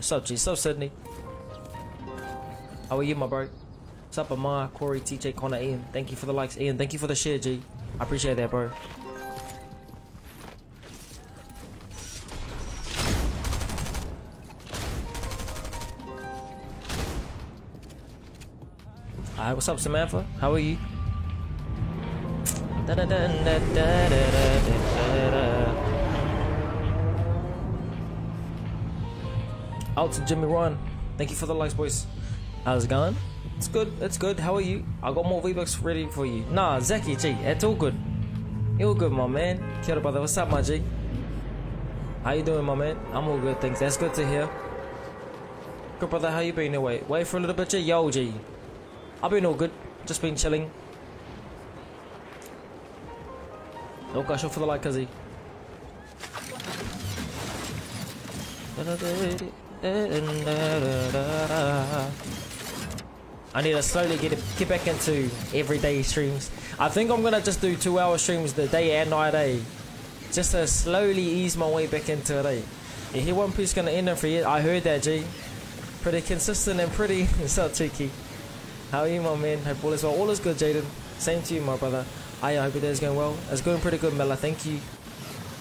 Sup, G? Sup, Sydney? How are you, my bro? Sup, Amar, Corey, TJ, Connor, Ian? Thank you for the likes, Ian. Thank you for the share, G. I appreciate that, bro. Alright, what's up, Samantha? How are you? Out to Jimmy Ryan. Thank you for the likes, boys. How's it going? It's good. It's good. How are you? I got more V-Bucks ready for you. Nah, Zaki G. It's all good. You all good, my man. Kia ora, brother. What's up, my G? How you doing, my man? I'm all good, thanks. That's good to hear. Good, brother. How you been away? Wait for a little bit, G. Yo, G. I've been all good. Just been chilling. Oh gosh, for the like, cuzzy. I need to slowly get get back into everyday streams. I think I'm gonna just do two hour streams the day and night, eh? Just to slowly ease my way back into it, eh? You hear One Piece gonna end in for you? I heard that, G. Pretty consistent and pretty so cheeky. How are you, my man? Hope all is well. All is good, Jaden. Same to you, my brother. I hope your day is going well. It's going pretty good, Mella. Thank you.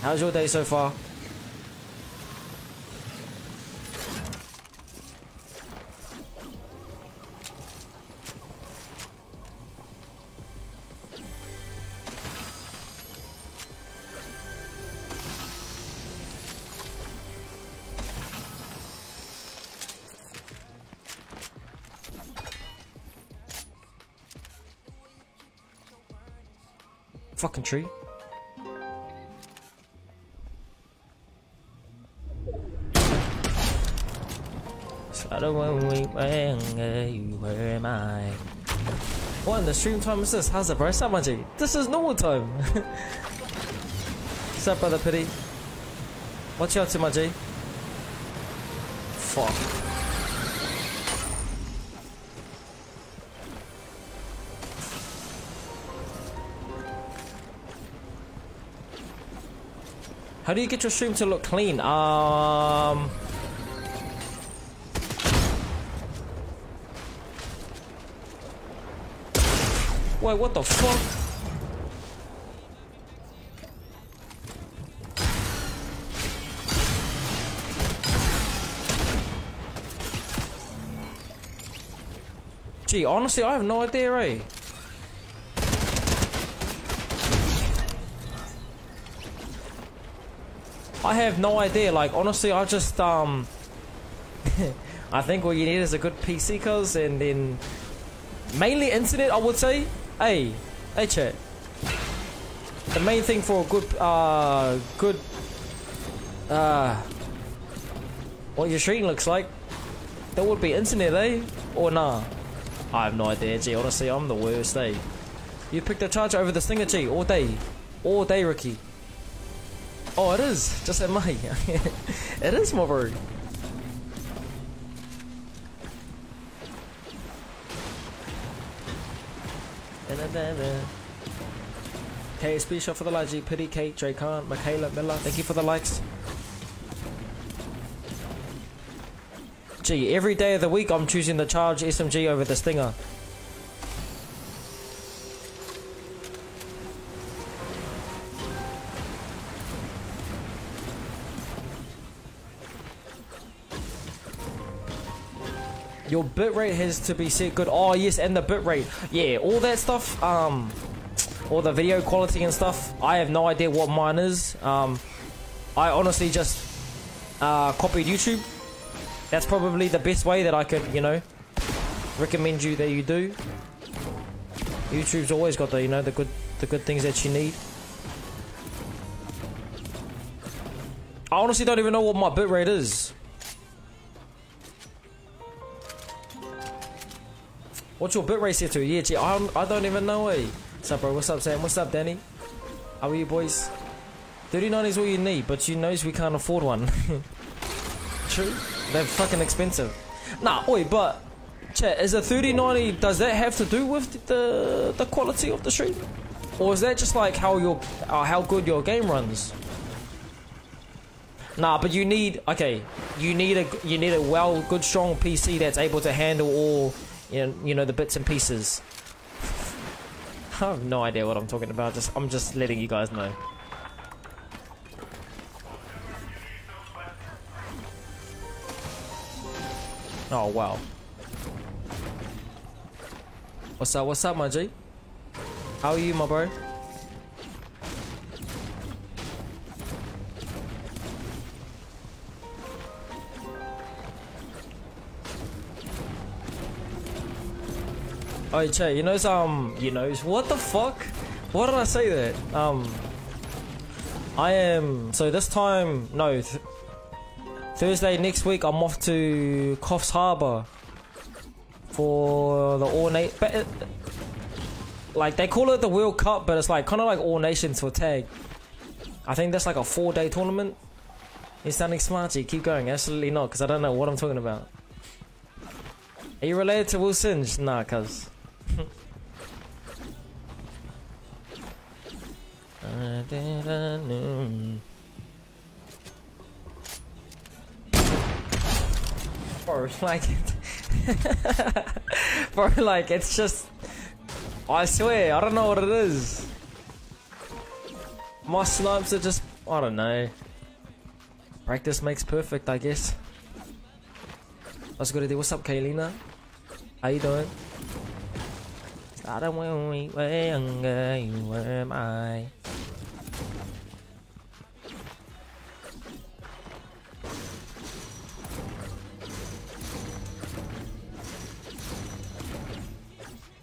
How's your day so far? Fucking tree. Started when we bang, where am I? What in the stream time is this? How's it, bro? Samaji, this is normal time. What's up, brother Pity? Up to, my Fuck. How do you get your stream to look clean? Um... Wait, what the fuck? Gee, honestly, I have no idea, eh? I have no idea. Like, honestly, I just, um... I think what you need is a good PC, cuz, and then... Mainly internet, I would say. Hey, hey, chat. The main thing for a good, uh... Good... Uh... What your stream looks like. That would be internet, eh? Or nah? I have no idea, gee. Honestly, I'm the worst, eh? You picked a charger over the Stinger, G, all day. All day, Ricky. Oh, it is. Just at my. it is my bird. Hey, speed shot for the likes. Pity, Kate, Khan, Michaela, Miller. Thank you for the likes. Gee, every day of the week I'm choosing the Charge SMG over the Stinger. Your bitrate has to be set good. Oh, yes, and the bitrate. Yeah, all that stuff, um, all the video quality and stuff, I have no idea what mine is. Um, I honestly just uh, copied YouTube. That's probably the best way that I could, you know, recommend you that you do. YouTube's always got the, you know, the good, the good things that you need. I honestly don't even know what my bitrate is. What's your bit bitrate set to? Yeah, gee, I, don't, I don't even know, eh? What's up, bro? What's up, Sam? What's up, Danny? How are you, boys? 39 is all you need, but you knows we can't afford one. True. They're fucking expensive. Nah, oi, but... Chat, is a 3090, does that have to do with the the quality of the stream? Or is that just like how your uh, how good your game runs? Nah, but you need okay. You need a you need a well, good, strong PC that's able to handle all you know, you know the bits and pieces. I have no idea what I'm talking about. Just I'm just letting you guys know. Oh wow. What's up? What's up, my G? How are you, my bro? Oh, you know, um, you know, what the fuck? Why did I say that? Um, I am, so this time, no, th Thursday next week, I'm off to Coffs Harbour for the Nation, but it, like, they call it the World Cup, but it's like, kind of like All Nations for tag. I think that's like a four day tournament. You're sounding smarty, keep going, absolutely not, because I don't know what I'm talking about. Are you related to Will Singe? Nah, cuz. Know. Like, bro, like, it's just, I swear, I don't know what it is. My snipes are just, I don't know. Practice makes perfect, I guess. What's good idea? What's up, Kaylina? How you doing? I don't want to eat younger, you were my.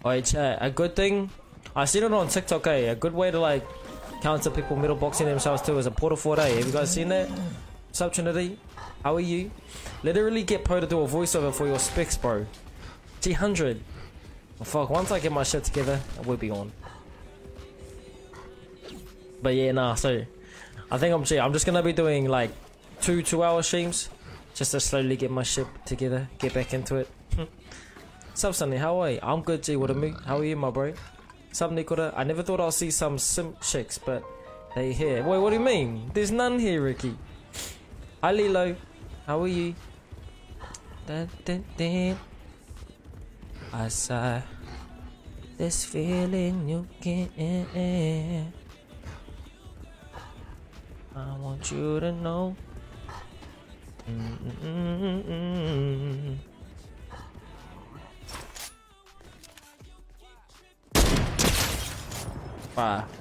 Alright, chat. A good thing, I seen it on TikTok. Eh? A good way to like counter people middle boxing themselves too is a portal fort. Eh? Have you guys seen that? What's up, Trinity? How are you? Literally get Poe to do a voiceover for your specs, bro. G100. Well, fuck, once I get my shit together, I will be on. But yeah, nah, so I think I'm I'm just gonna be doing like two two hour streams just to slowly get my shit together, get back into it. Hmm. What's up, Sunny? How are you? I'm good, G. What a me? How are you, my bro? Up, Nicola? I never thought I'll see some simp chicks, but they here. Wait, what do you mean? There's none here, Ricky. Hi, Lilo. How are you? Dun, dun, dun. I saw this feeling you get. I want you to know. Mm -mm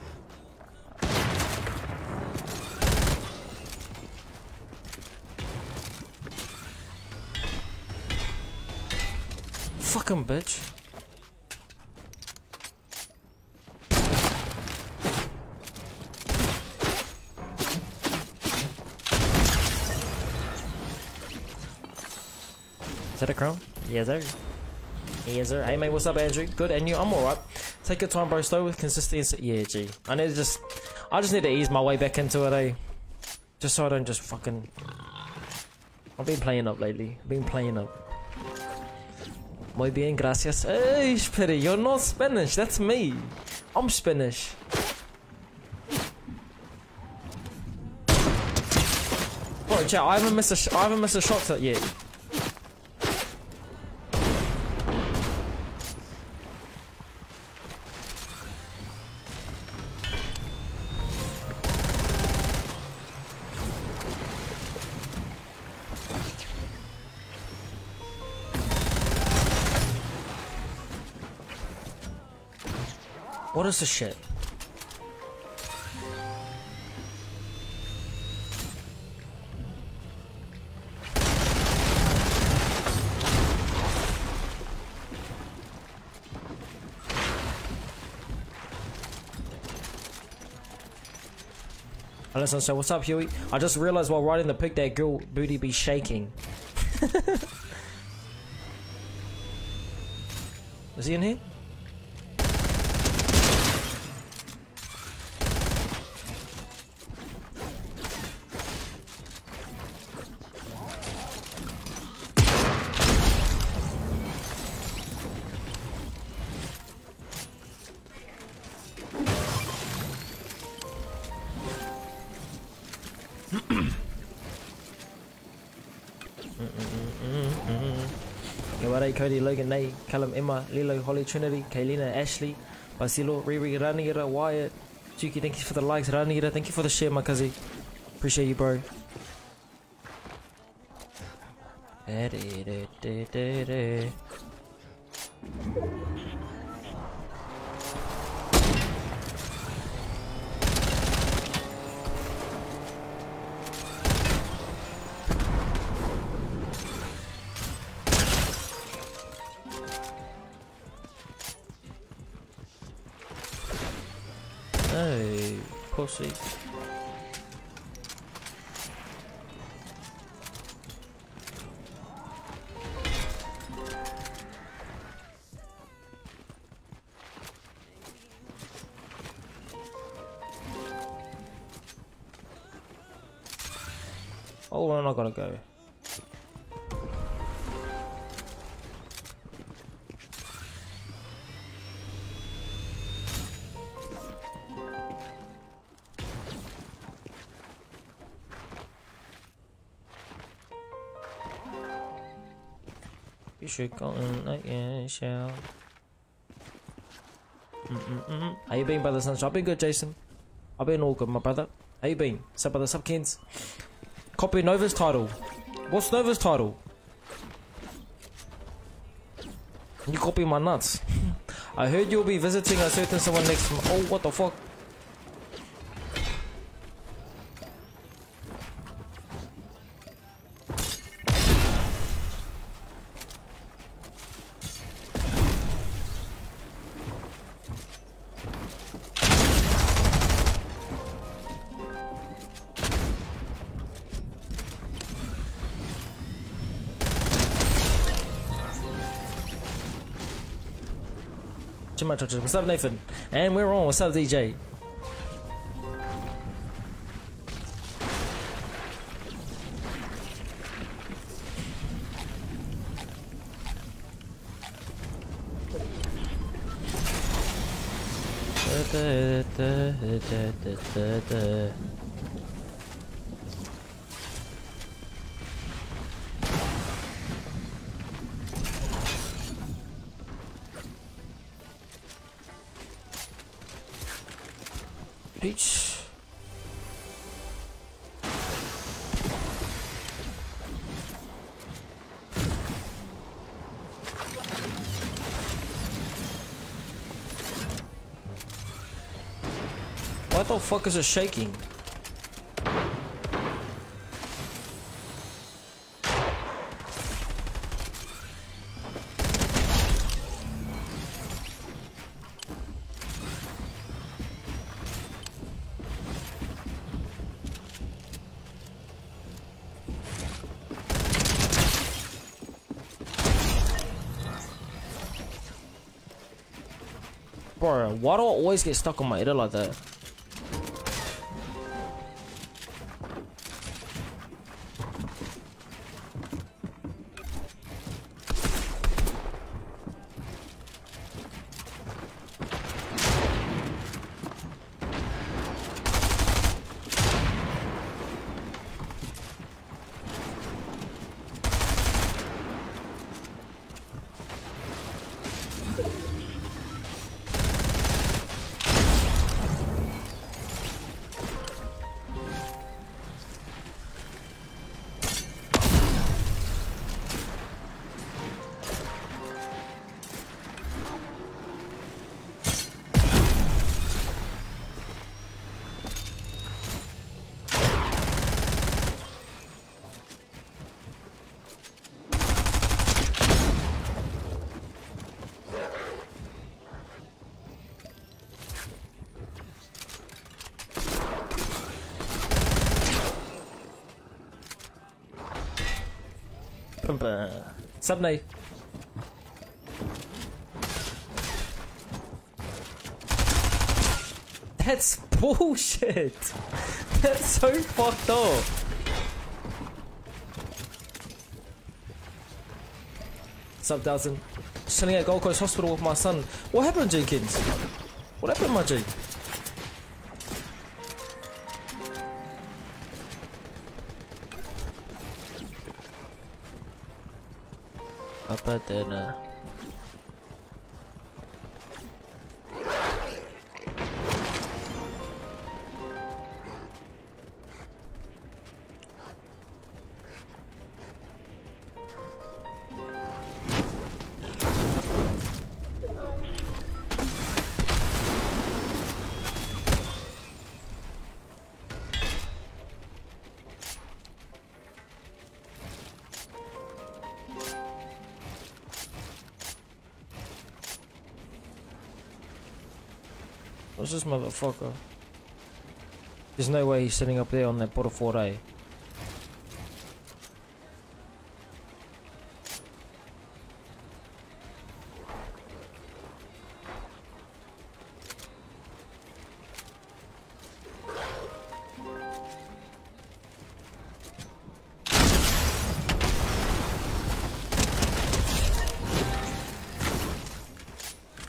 Fucking bitch. Is that a crown? Yes, sir. Yes, sir. Hey, mate, what's up, Andrew? Good, and you? I'm alright. Take your time, bro. Slow with consistency. Yeah, G. I need to just... I just need to ease my way back into it, eh? Just so I don't just fucking... I've been playing up lately. I've been playing up. Muy bien, gracias. Hey, Pity, you're not Spanish. That's me. I'm Spanish. Oh, Bro, chat, I haven't missed a, I haven't missed a shot yet. This shit? Listen, so what's up, Huey? I just realized while riding the pick that girl booty be shaking. Is he in here? Logan, Nate, Callum, Emma, Lilo, Holly, Trinity, Kaylina, Ashley, Basilo, Riri, Ranigira, Wyatt, Juki, thank you for the likes, Ranigira, thank you for the share, my cousin. Appreciate you, bro. 6. You should go in like a shell. Mm-mm-mm. How you been, brother? Sunshine? I've been good, Jason. I've been all good, my brother. How you been? Sup, brother? Sup, kids? Copy Nova's title. What's Nova's title? Can you copy my nuts. I heard you'll be visiting a certain someone next. Oh, what the fuck? Touches. What's up, Nathan? And we're on. What's up, DJ? Da, da, da, da, da, da, What the fuck is it shaking? Bro, why do I always get stuck on my head like that? Này That's bullshit. That's so fucked up. Sub dozen. Chilling at Gold Coast Hospital with my son. What happened, Jenkins? What happened, my G? then dinner. What's this motherfucker? There's no way he's sitting up there on that fort, eh?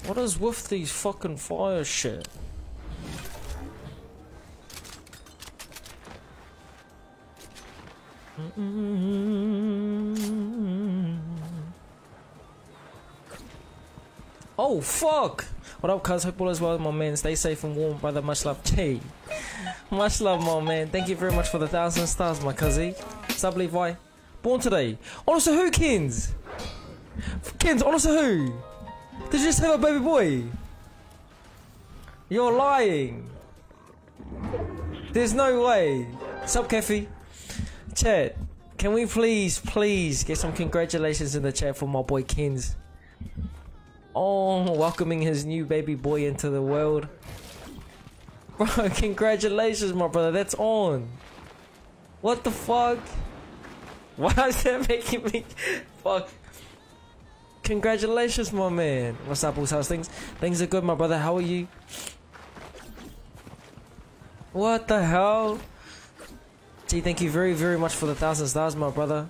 What is with these fucking fire shit? Oh fuck! What up, cuz? Hope all is well, my man. Stay safe and warm, brother. Much love, T. Much love, my man. Thank you very much for the thousand stars, my cuzzy. Sub Levi. Born today. Honestly, who, Kins? Kins, honestly, who? Did you just have a baby boy? You're lying. There's no way. Sup, Keffy? Chat, can we please, please get some congratulations in the chat for my boy Kins? Oh, welcoming his new baby boy into the world. Bro, congratulations, my brother. That's on. What the fuck? Why is that making me... Fuck. Congratulations, my man. What's up, How's things? Things are good, my brother. How are you? What the hell? Gee, thank you very, very much for the thousand stars, my brother.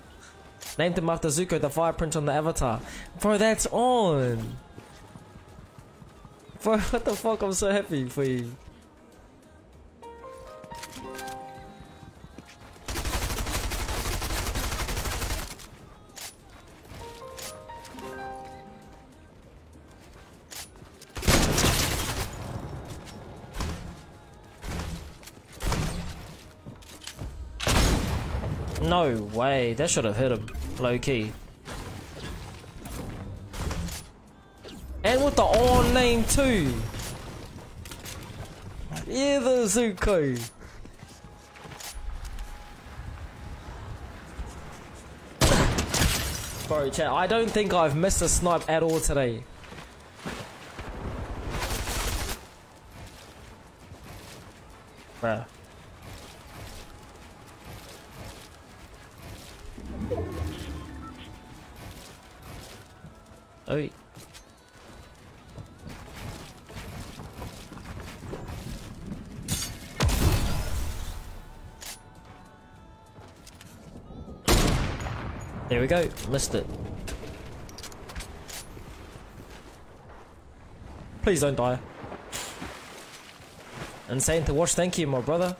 Named him after Zuko, the fire prince on the avatar. Bro, that's on. What the fuck? I'm so happy for you. No way, that should have hit him, low key. And with the on name too. Yeah, the Zuko. Bro, chat, I don't think I've missed a snipe at all today. Bruh. Oh. There we go, missed it. Please don't die. Insane to watch, thank you, my brother.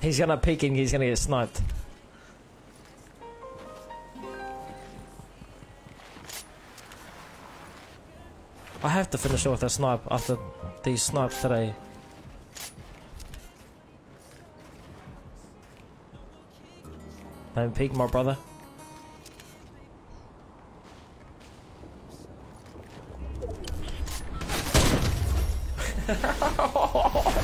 He's gonna peek and he's gonna get sniped. To finish off that snipe after these snipes today. Don't peek, my brother.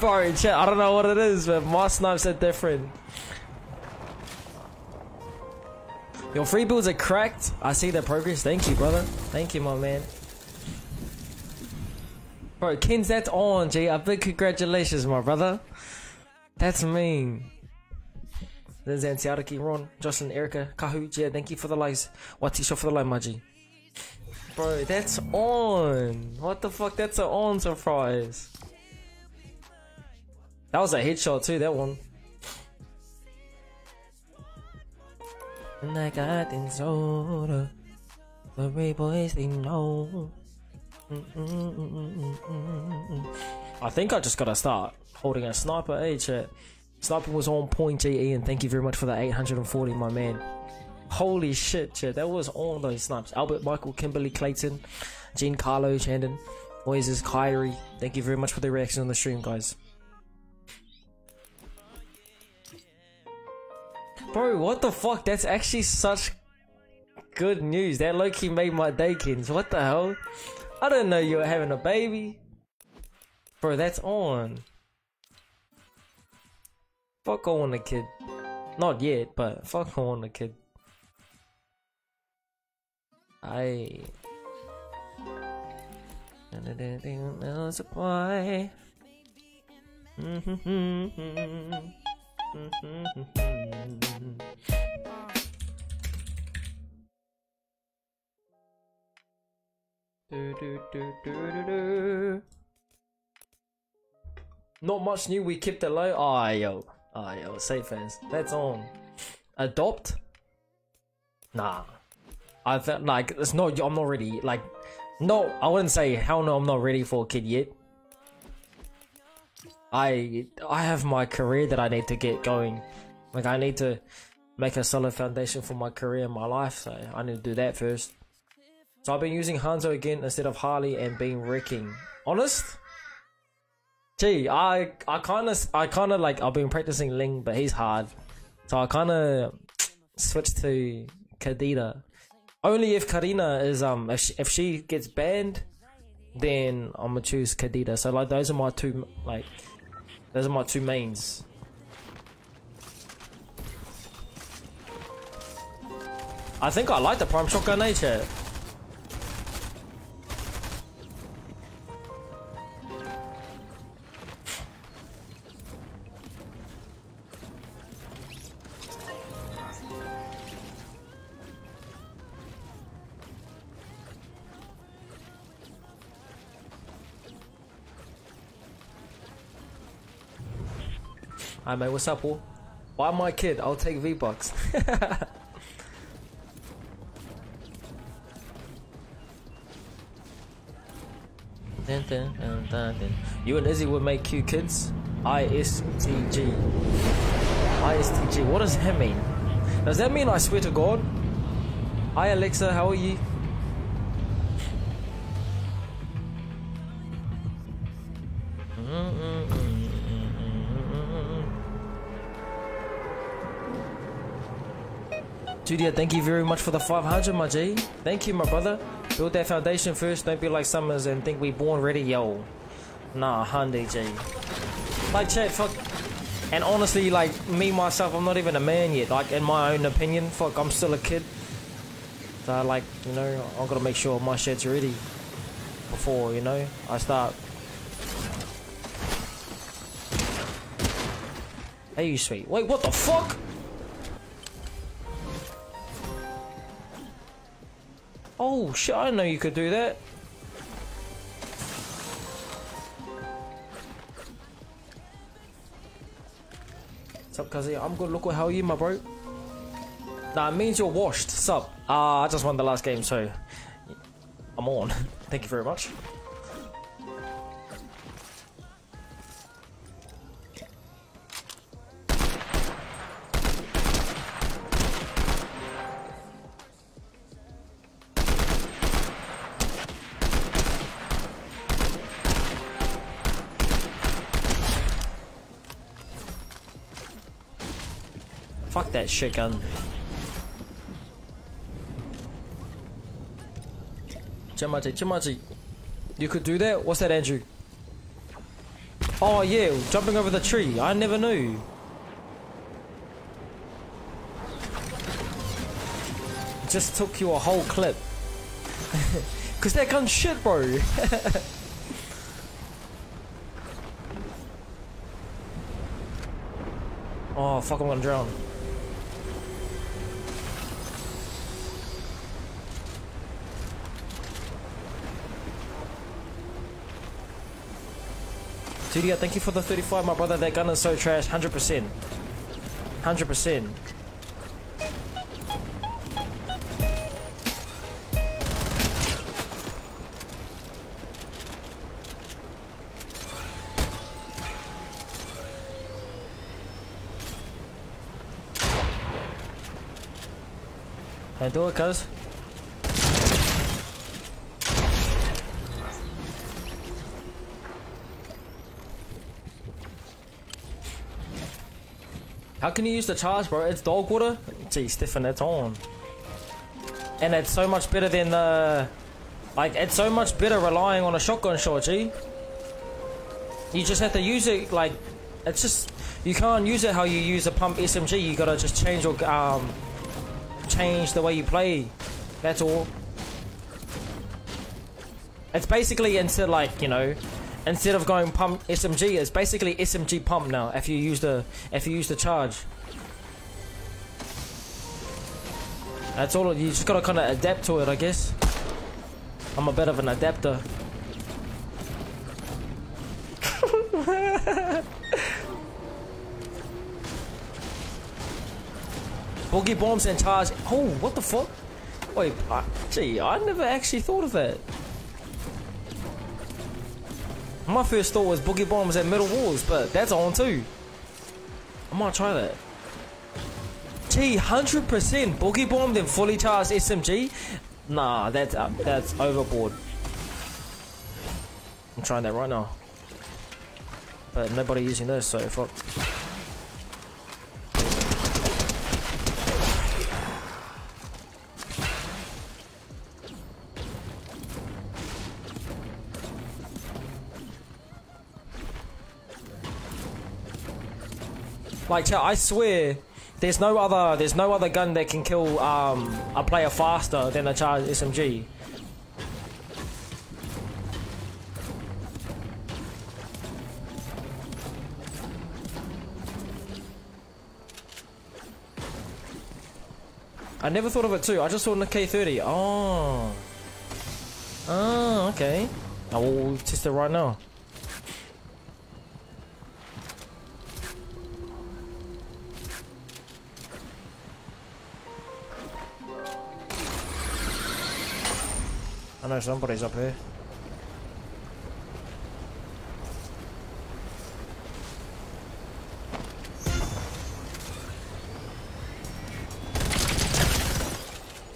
Sorry, chat. I don't know what it is, but my snipes are different. Your free builds are cracked. I see the progress. Thank you, brother. Thank you, my man. Bro, Kins, that's on, G. A big congratulations, my brother. That's mean. Then Zantiaraki, Ron, Justin, Erica, Kahu, yeah, thank you for the likes. Watisha for the like, Maji. Bro, that's on. What the fuck? That's an on surprise. That was a headshot too, that one. And I got in soda. The boys they know. I think I just gotta start holding a sniper. Hey, chat. Sniper was on point, GE, and thank you very much for the 840, my man. Holy shit, chat. That was all those snipes. Albert, Michael, Kimberly, Clayton, Jean Carlo, Chandon, Moises, Kyrie. Thank you very much for the reaction on the stream, guys. Bro, what the fuck? That's actually such good news. That Loki made my day, Kins. What the hell? I didn't know you were having a baby. Bro, that's on. Fuck on the kid. Not yet, but fuck on the kid. I. Apply. Not much new, we kept it low. Ah, oh, yo. Ah, oh, yo, safe fans. That's on. Adopt? Nah. I felt like it's not. I'm not ready. Like, no, I wouldn't say hell no. I'm not ready for a kid yet. I I have my career that I need to get going. Like I need to make a solid foundation for my career and my life. So I need to do that first. So I've been using Hanzo again instead of Harley and been wrecking. Honest? Gee, I I kind of I kind of like I've been practicing Ling, but he's hard. So I kind of switched to Kadena. Only if Karina is um if she, if she gets banned, then I'm gonna choose Kadena. So like those are my two like those are my two mains. I think I like the prime shotgun nature. Mate, what's up, Paul? Buy my kid, I'll take V-Bucks. you and Izzy would make cute kids? ISTG. ISTG, what does that mean? Does that mean I swear to God? Hi Alexa, how are you? Studio, thank you very much for the 500, my G. Thank you, my brother. Build that foundation first. Don't be like Summers and think we born ready, yo. Nah, Hyundai G. Like, chat, fuck. And honestly, like, me, myself, I'm not even a man yet. Like, in my own opinion, fuck, I'm still a kid. So, like, you know, I'm gonna make sure my shit's ready before, you know, I start. Hey, you sweet. Wait, what the fuck? Oh shit, I didn't know you could do that. What's up, Kazi? I'm good. Look, how are you, my bro? Nah, it means you're washed. Sup? Ah, uh, I just won the last game, so I'm on. Thank you very much. That shit gun. Chimachi, Chimachi. You could do that? What's that, Andrew? Oh yeah, jumping over the tree. I never knew. just took you a whole clip. Cause that gun's shit, bro. oh fuck, I'm gonna drown. Tudia, thank you for the 35, my brother. That gun is so trash. 100%. 100%. I do it, cuz. How can you use the charge, bro? It's dog water? Gee, Stefan, it's on. And it's so much better than the... Like, it's so much better relying on a shotgun shot, G. You just have to use it, like... It's just... You can't use it how you use a pump SMG. You gotta just change your... Um, change the way you play. That's all. It's basically instead, like, you know instead of going pump SMG, it's basically SMG pump now. If you use the if you use the charge, that's all. You just gotta kind of adapt to it, I guess. I'm a bit of an adapter. Boogie bombs and charge. Oh, what the fuck? Wait, I, gee, I never actually thought of that. My first thought was boogie bombs at middle walls, but that's on too. I might try that. Gee, 100% boogie bomb then fully charged SMG? Nah, that's uh, that's overboard. I'm trying that right now. But nobody using this, so fuck. Like, I swear, there's no other there's no other gun that can kill um, a player faster than a charged SMG. I never thought of it too. I just saw the K30. Oh. Oh, okay. I will test it right now. I know somebody's up here.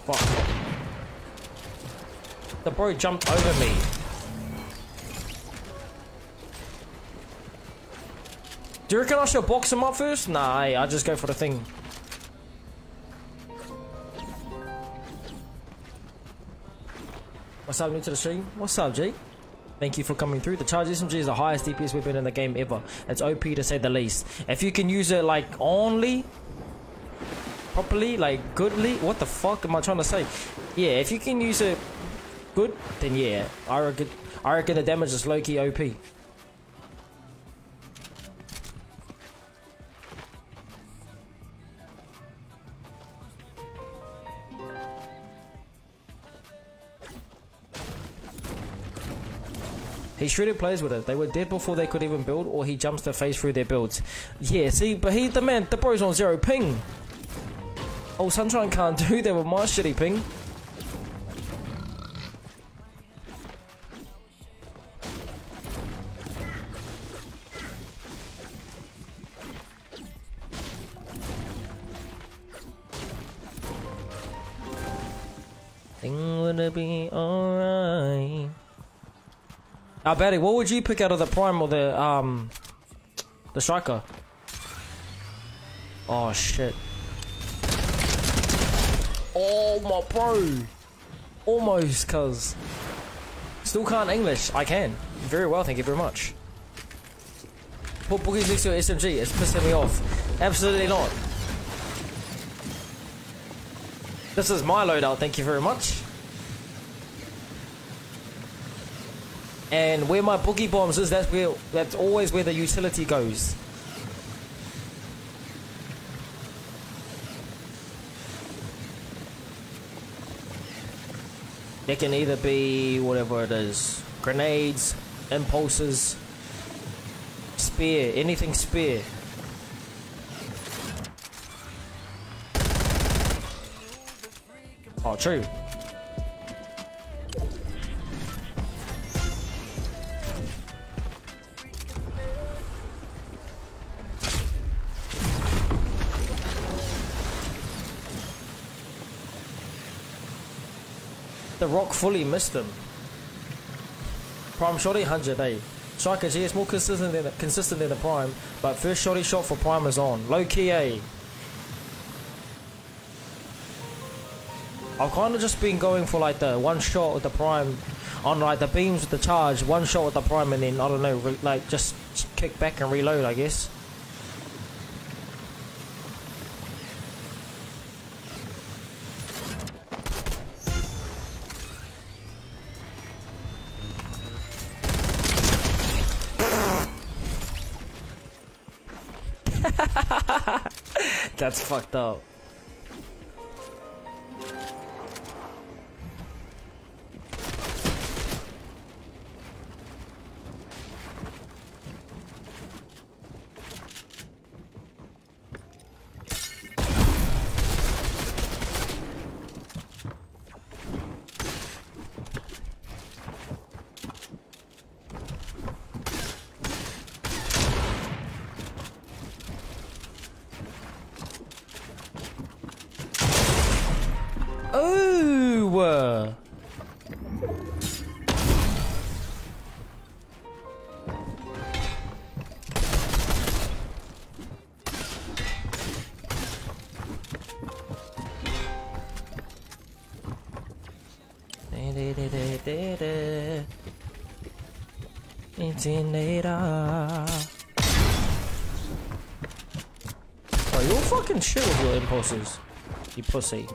Fuck. The bro jumped over me. Do you reckon I should box him up first? Nah, eh, I just go for the thing. What's up, new to the stream? What's up, Jake? Thank you for coming through. The Charge SMG is the highest DPS weapon in the game ever. It's OP to say the least. If you can use it like only, properly, like goodly, what the fuck am I trying to say? Yeah, if you can use it good, then yeah, I reckon, I reckon the damage is low-key OP. He shredded players with it. They were dead before they could even build, or he jumps to face through their builds. Yeah, see, but he's the man, the bro's on zero ping. Oh, Sunshine can't do that with my shitty ping. Now, Betty, what would you pick out of the prime or the um the striker? Oh shit. Oh my bro. Almost cuz still can't English. I can. Very well, thank you very much. Put boogies next to your SMG, it's pissing me off. Absolutely not. This is my loadout, thank you very much. And where my boogie bombs is, that's where that's always where the utility goes. It can either be whatever it is. Grenades, impulses, spear, anything spear. Oh, true. The Rock fully missed him. Prime shotty 100, eh? Striker is more consistent than consistent than the Prime, but first shot he shot for Prime is on. Low key, eh? I've kind of just been going for like the one shot with the Prime on like the beams with the charge, one shot with the Prime, and then I don't know, like just kick back and reload, I guess. That's fucked up. Impulses, you pussy.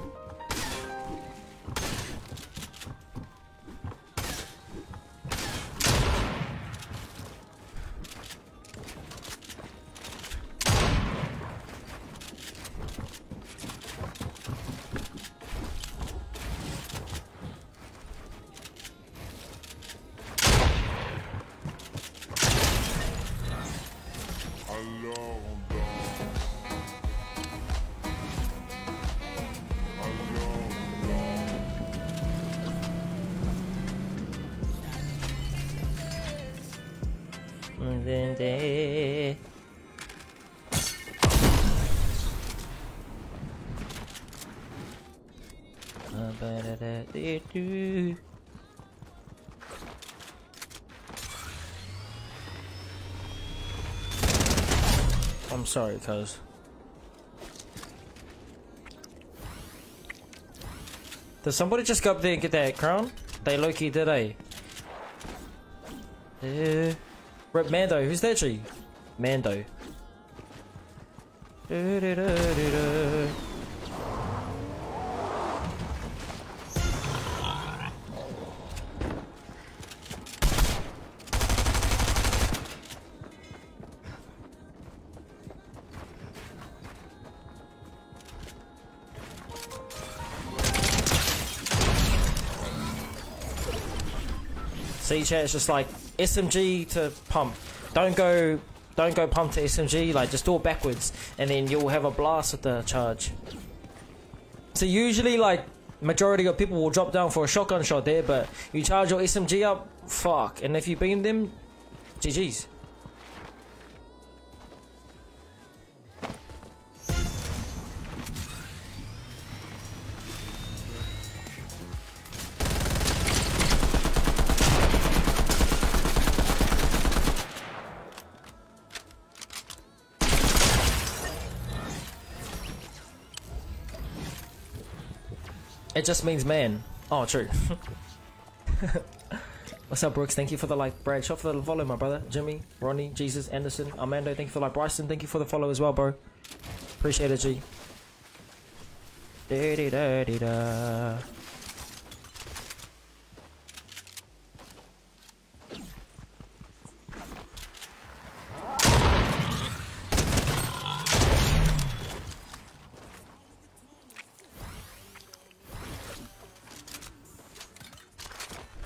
Sorry, cuz. Did somebody just go up there and get that crown? They Loki did, eh? Uh, Rip Mando, who's that G? Mando. Do, do, do, See, chat, it's just like SMG to pump. Don't go, don't go pump to SMG. Like just do it backwards, and then you'll have a blast with the charge. So usually, like majority of people will drop down for a shotgun shot there, but you charge your SMG up, fuck. And if you beam them, GG's. It just means man. Oh, true. What's up, Brooks? Thank you for the like, Brad. Shot for the follow, my brother. Jimmy, Ronnie, Jesus, Anderson, Armando. Thank you for the like, Bryson. Thank you for the follow as well, bro. Appreciate it, G. Da -da -da -da.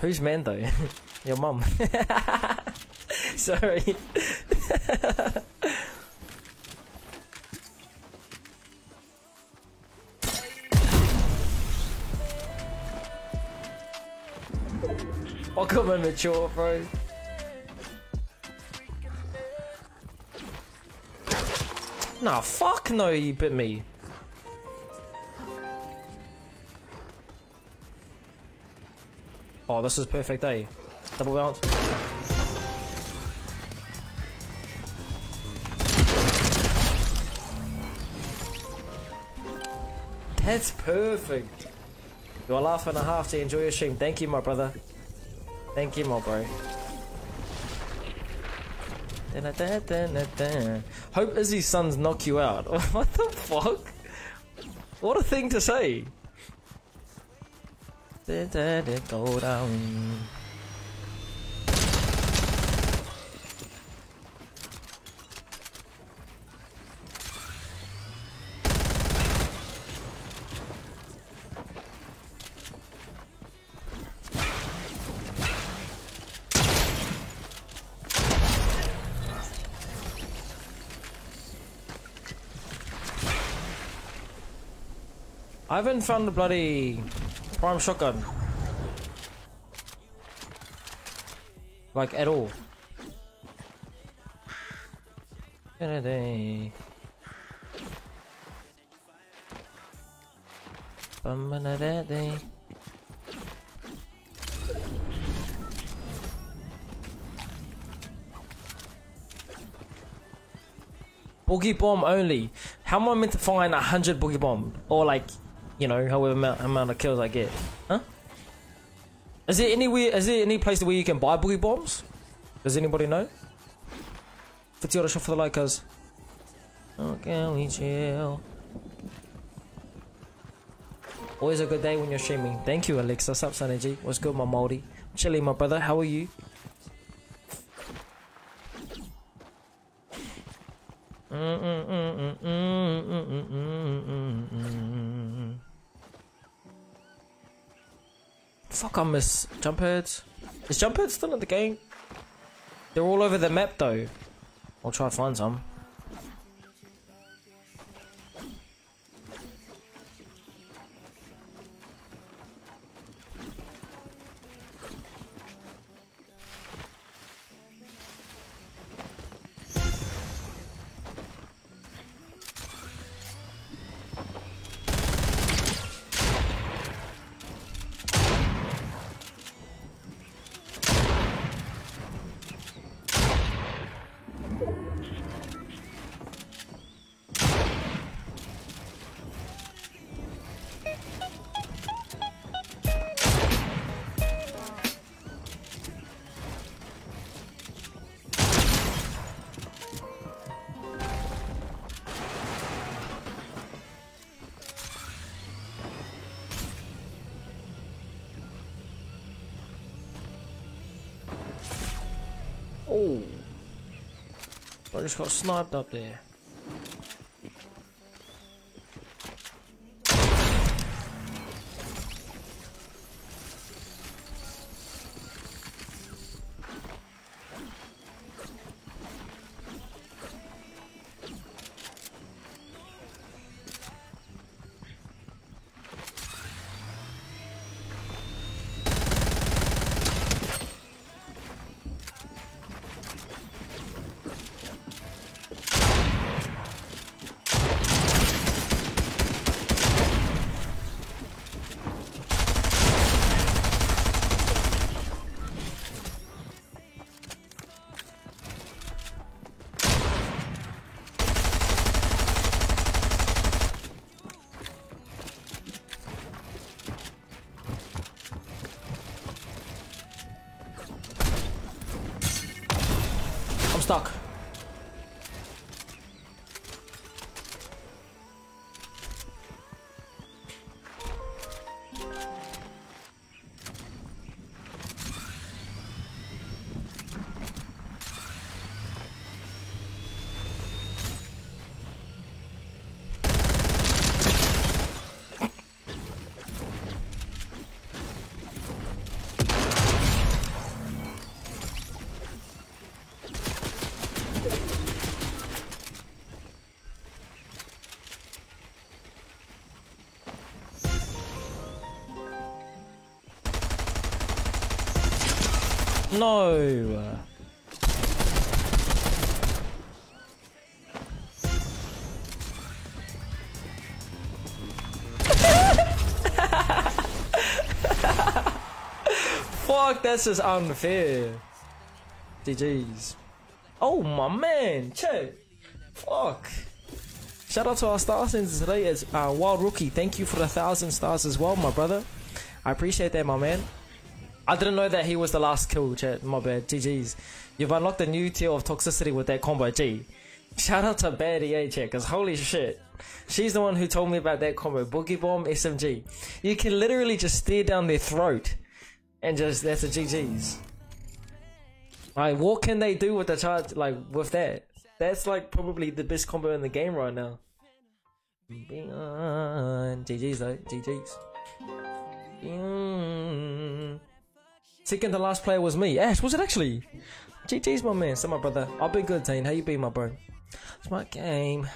Who's Mando? Your mum. Sorry. I'll come mature, bro. Nah, fuck no, you bit me. Oh, this is perfect, eh? Double bounce. That's perfect. You're and a half to enjoy your stream. Thank you, my brother. Thank you, my bro. Hope Izzy's sons knock you out. what the fuck? What a thing to say. Go down. I haven't found the bloody prime shotgun. Like at all. Kennedy. Boogie bomb only. How am I meant to find a hundred boogie bomb? Or like, you know, however amount, amount of kills I get? Huh? Is there anywhere? Is there any place where you can buy boogie bombs? Does anybody know? Fifty shot for the like, cuz. Okay, we chill. Always a good day when you're streaming. Thank you, Alexa. What's up, Sunny G? What's good, my moldy? Chilly, my brother. How are you? I miss jump heads. Is jump heads still in the game? They're all over the map though. I'll try to find some. Just got sniped up there. No. Fuck, that's just unfair. GG's. Oh my man, check. Fuck. Shout out to our star senders today as uh, Wild Rookie. Thank you for the thousand stars as well, my brother. I appreciate that, my man. I didn't know that he was the last kill, chat. Uh, my bad. GG's. You've unlocked a new tier of toxicity with that combo, G. Shout out to Bad EA, chat, because holy shit. She's the one who told me about that combo. Boogie Bomb, SMG. You can literally just stare down their throat and just, that's a GG's. Like, what can they do with the charge, like, with that? That's like probably the best combo in the game right now. GG's though, GG's. Second to last player was me. Ash, was it actually? GG's my man, so my brother. I'll be good, Tane. How you been, my bro? It's my game.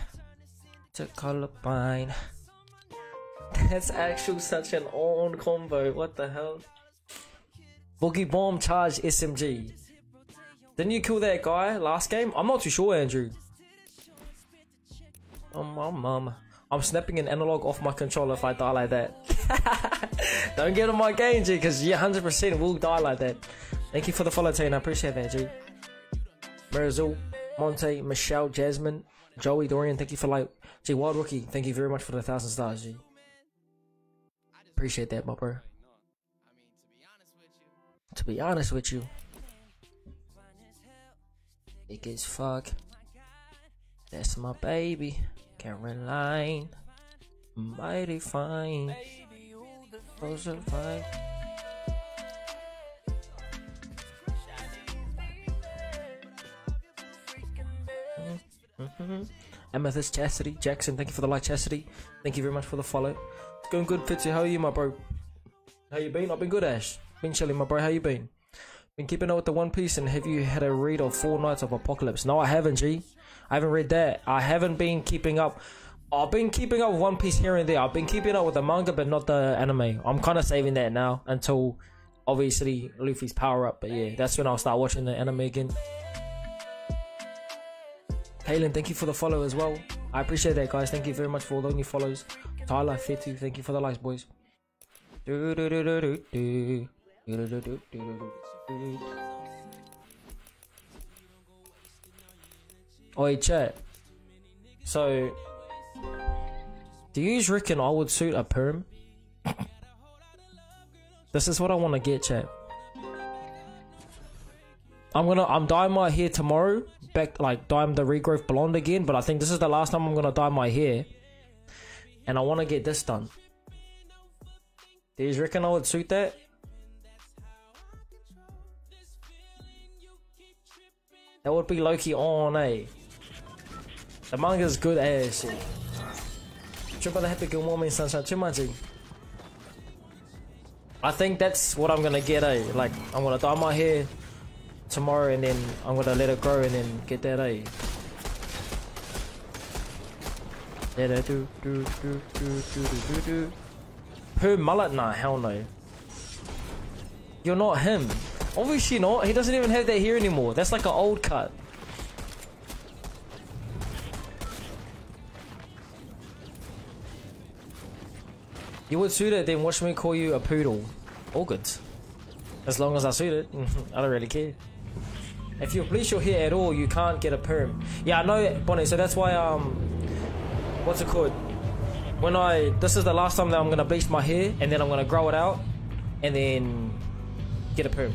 To Columbine. That's actually such an on combo. What the hell? Boogie Bomb charge SMG. Didn't you kill that guy last game? I'm not too sure, Andrew. Oh, my mum. I'm snapping an analog off my controller if I die like that. Don't get on my game, G, because you 100% will die like that. Thank you for the follow, Tina. I appreciate that, G. Marizul, Monte, Michelle, Jasmine, Joey, Dorian, thank you for like. G, Wild Rookie, thank you very much for the thousand stars, G. Appreciate that, my bro. To be honest with you. Big as fuck. That's my baby, Caroline. Mighty fine. Are. Mm-hmm. Amethyst Chastity Jackson, thank you for the light, Chastity. Thank you very much for the follow. It's going good, Fitzy. How are you, my bro? How you been? I've been good, Ash. Been chilling, my bro. How you been? Been keeping up with the One Piece, and have you had a read of Four Knights of Apocalypse? No, I haven't, G. I haven't read that. I haven't been keeping up. I've been keeping up with One Piece here and there. I've been keeping up with the manga, but not the anime. I'm kind of saving that now until obviously Luffy's power up. But yeah, that's when I'll start watching the anime again. Halen, thank you for the follow as well. I appreciate that, guys. Thank you very much for all the new follows. Tyler, Fitu, thank you for the likes, boys. Oi, chat. So, do you reckon I would suit a perm? this is what I want to get, chat. I'm gonna, I'm dyeing my hair tomorrow. Back, like, dyeing the regrowth blonde again. But I think this is the last time I'm gonna dye my hair. And I want to get this done. Do you reckon I would suit that? That would be Loki on, eh? The manga's good as Jump on the head to kill sunshine. Too much. I think that's what I'm gonna get, eh? Like, I'm gonna dye my hair tomorrow and then I'm gonna let it grow and then get that, eh? Yeah, do, do, do, do, do, do, do, mullet? Nah, hell no. You're not him. Obviously not. He doesn't even have that hair anymore. That's like an old cut. You would suit it, then watch me call you a poodle. All good. As long as I suit it, I don't really care. If you bleach your hair at all, you can't get a perm. Yeah, I know, Bonnie. So that's why um, what's it called? When I this is the last time that I'm gonna bleach my hair, and then I'm gonna grow it out, and then get a perm.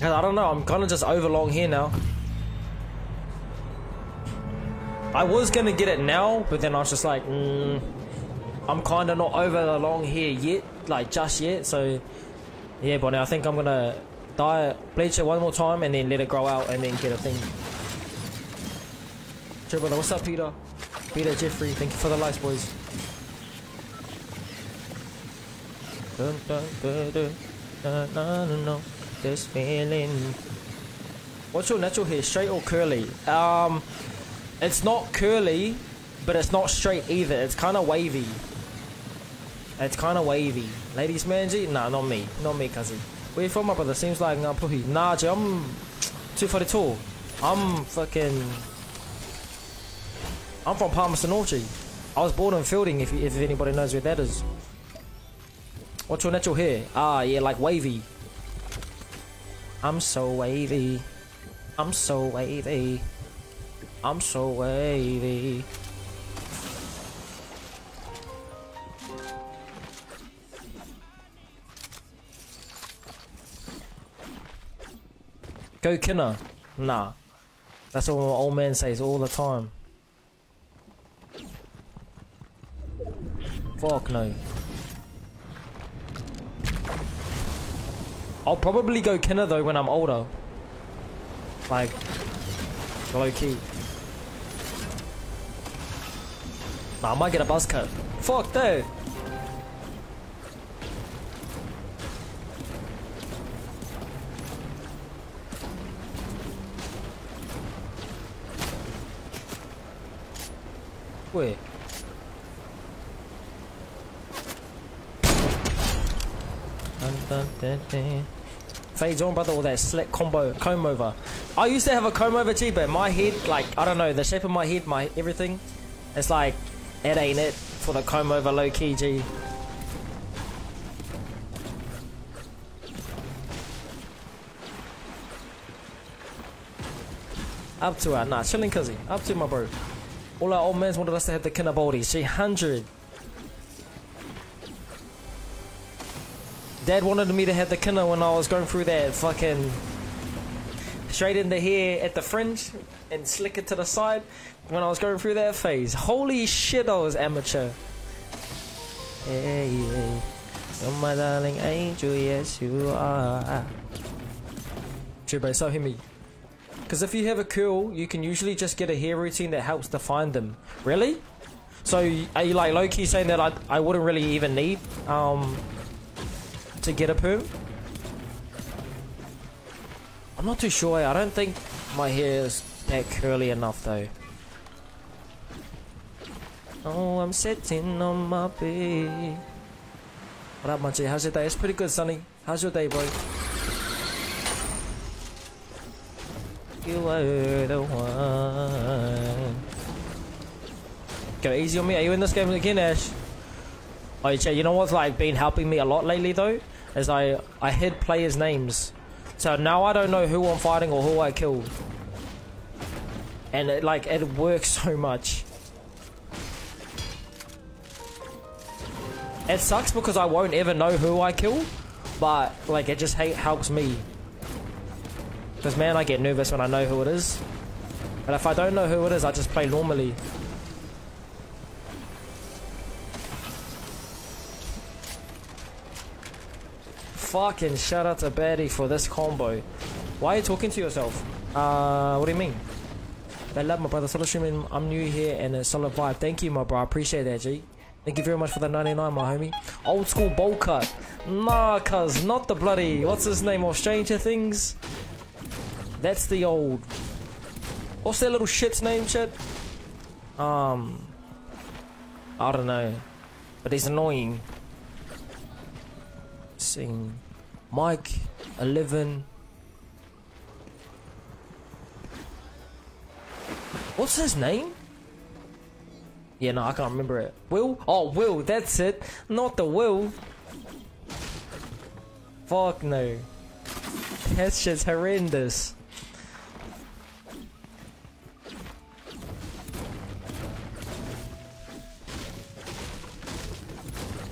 I don't know. I'm kind of just over long hair now. I was gonna get it now, but then I was just like, mm, I'm kind of not over the long hair yet, like just yet. So yeah, but now I think I'm gonna dye it, bleach it one more time, and then let it grow out, and then get a thing. Sure, brother. What's up, Peter? Peter Jeffrey, thank you for the likes, boys. Dun, dun, dun, dun. This feeling. What's your natural hair, straight or curly? Um, it's not curly, but it's not straight either. It's kind of wavy. It's kind of wavy. Ladies Manji? Nah, not me. Not me, cousin. Where you from, my brother? Seems like Ngapuhi. Nah, G, I'm too for the tour. I'm fucking... I'm from Palmerston North, I was born in Feilding, if, if anybody knows where that is. What's your natural hair? Ah, yeah, like wavy. I'm so wavy. I'm so wavy. I'm so wavy. Go Kinner. Nah. That's what my old man says all the time. Fuck no. I'll probably go Kinner though when I'm older. Like, low key. I might get a buzz cut. Fuck that. Wait. Fades on, brother, all that slick combo comb over. I used to have a comb over too, but my head, like, I don't know, the shape of my head, my everything, it's like, it ain't it for the comb over low key G. Up to it, nah, chilling cuzzy. Up to my bro. All our old mans wanted us to have the Kinnabaldi. She 100. Dad wanted me to have the Kinna when I was going through that fucking straight in the hair at the fringe and slick it to the side when I was going through that phase. Holy shit, I was amateur. Hey, hey. You're my darling angel, yes you are. True, so hit me. Because if you have a curl, you can usually just get a hair routine that helps define them. Really? So are you like low-key saying that I, I wouldn't really even need um, to get a perm? I'm not too sure. I don't think my hair is that curly enough though. Oh, I'm sitting on my bed. What up, Munchie? How's your day? It's pretty good, Sonny. How's your day, boy? You were the one. Go easy on me. Are you in this game again, Ash? Oh, yeah, you know what's like been helping me a lot lately though? Is I I hid players' names, so now I don't know who I'm fighting or who I killed, and it like it works so much. It sucks because I won't ever know who I kill, but like it just helps me because man, I get nervous when I know who it is. But if I don't know who it is, I just play normally. Fucking shout out to Batty for this combo. Why are you talking to yourself? Uh, what do you mean? I love my brother. Solid streaming. I'm new here and a solid vibe. Thank you, my bro. I appreciate that, G. Thank you very much for the 99, my homie. Old school bowl cut. Nah, cuz, not the bloody. What's his name of Stranger Things? That's the old. What's that little shit's name, shit? Um. I don't know. But he's annoying. Sing. Mike 11. What's his name? Yeah, no, I can't remember it. Will? Oh, Will, that's it. Not the Will. Fuck no. That shit's horrendous.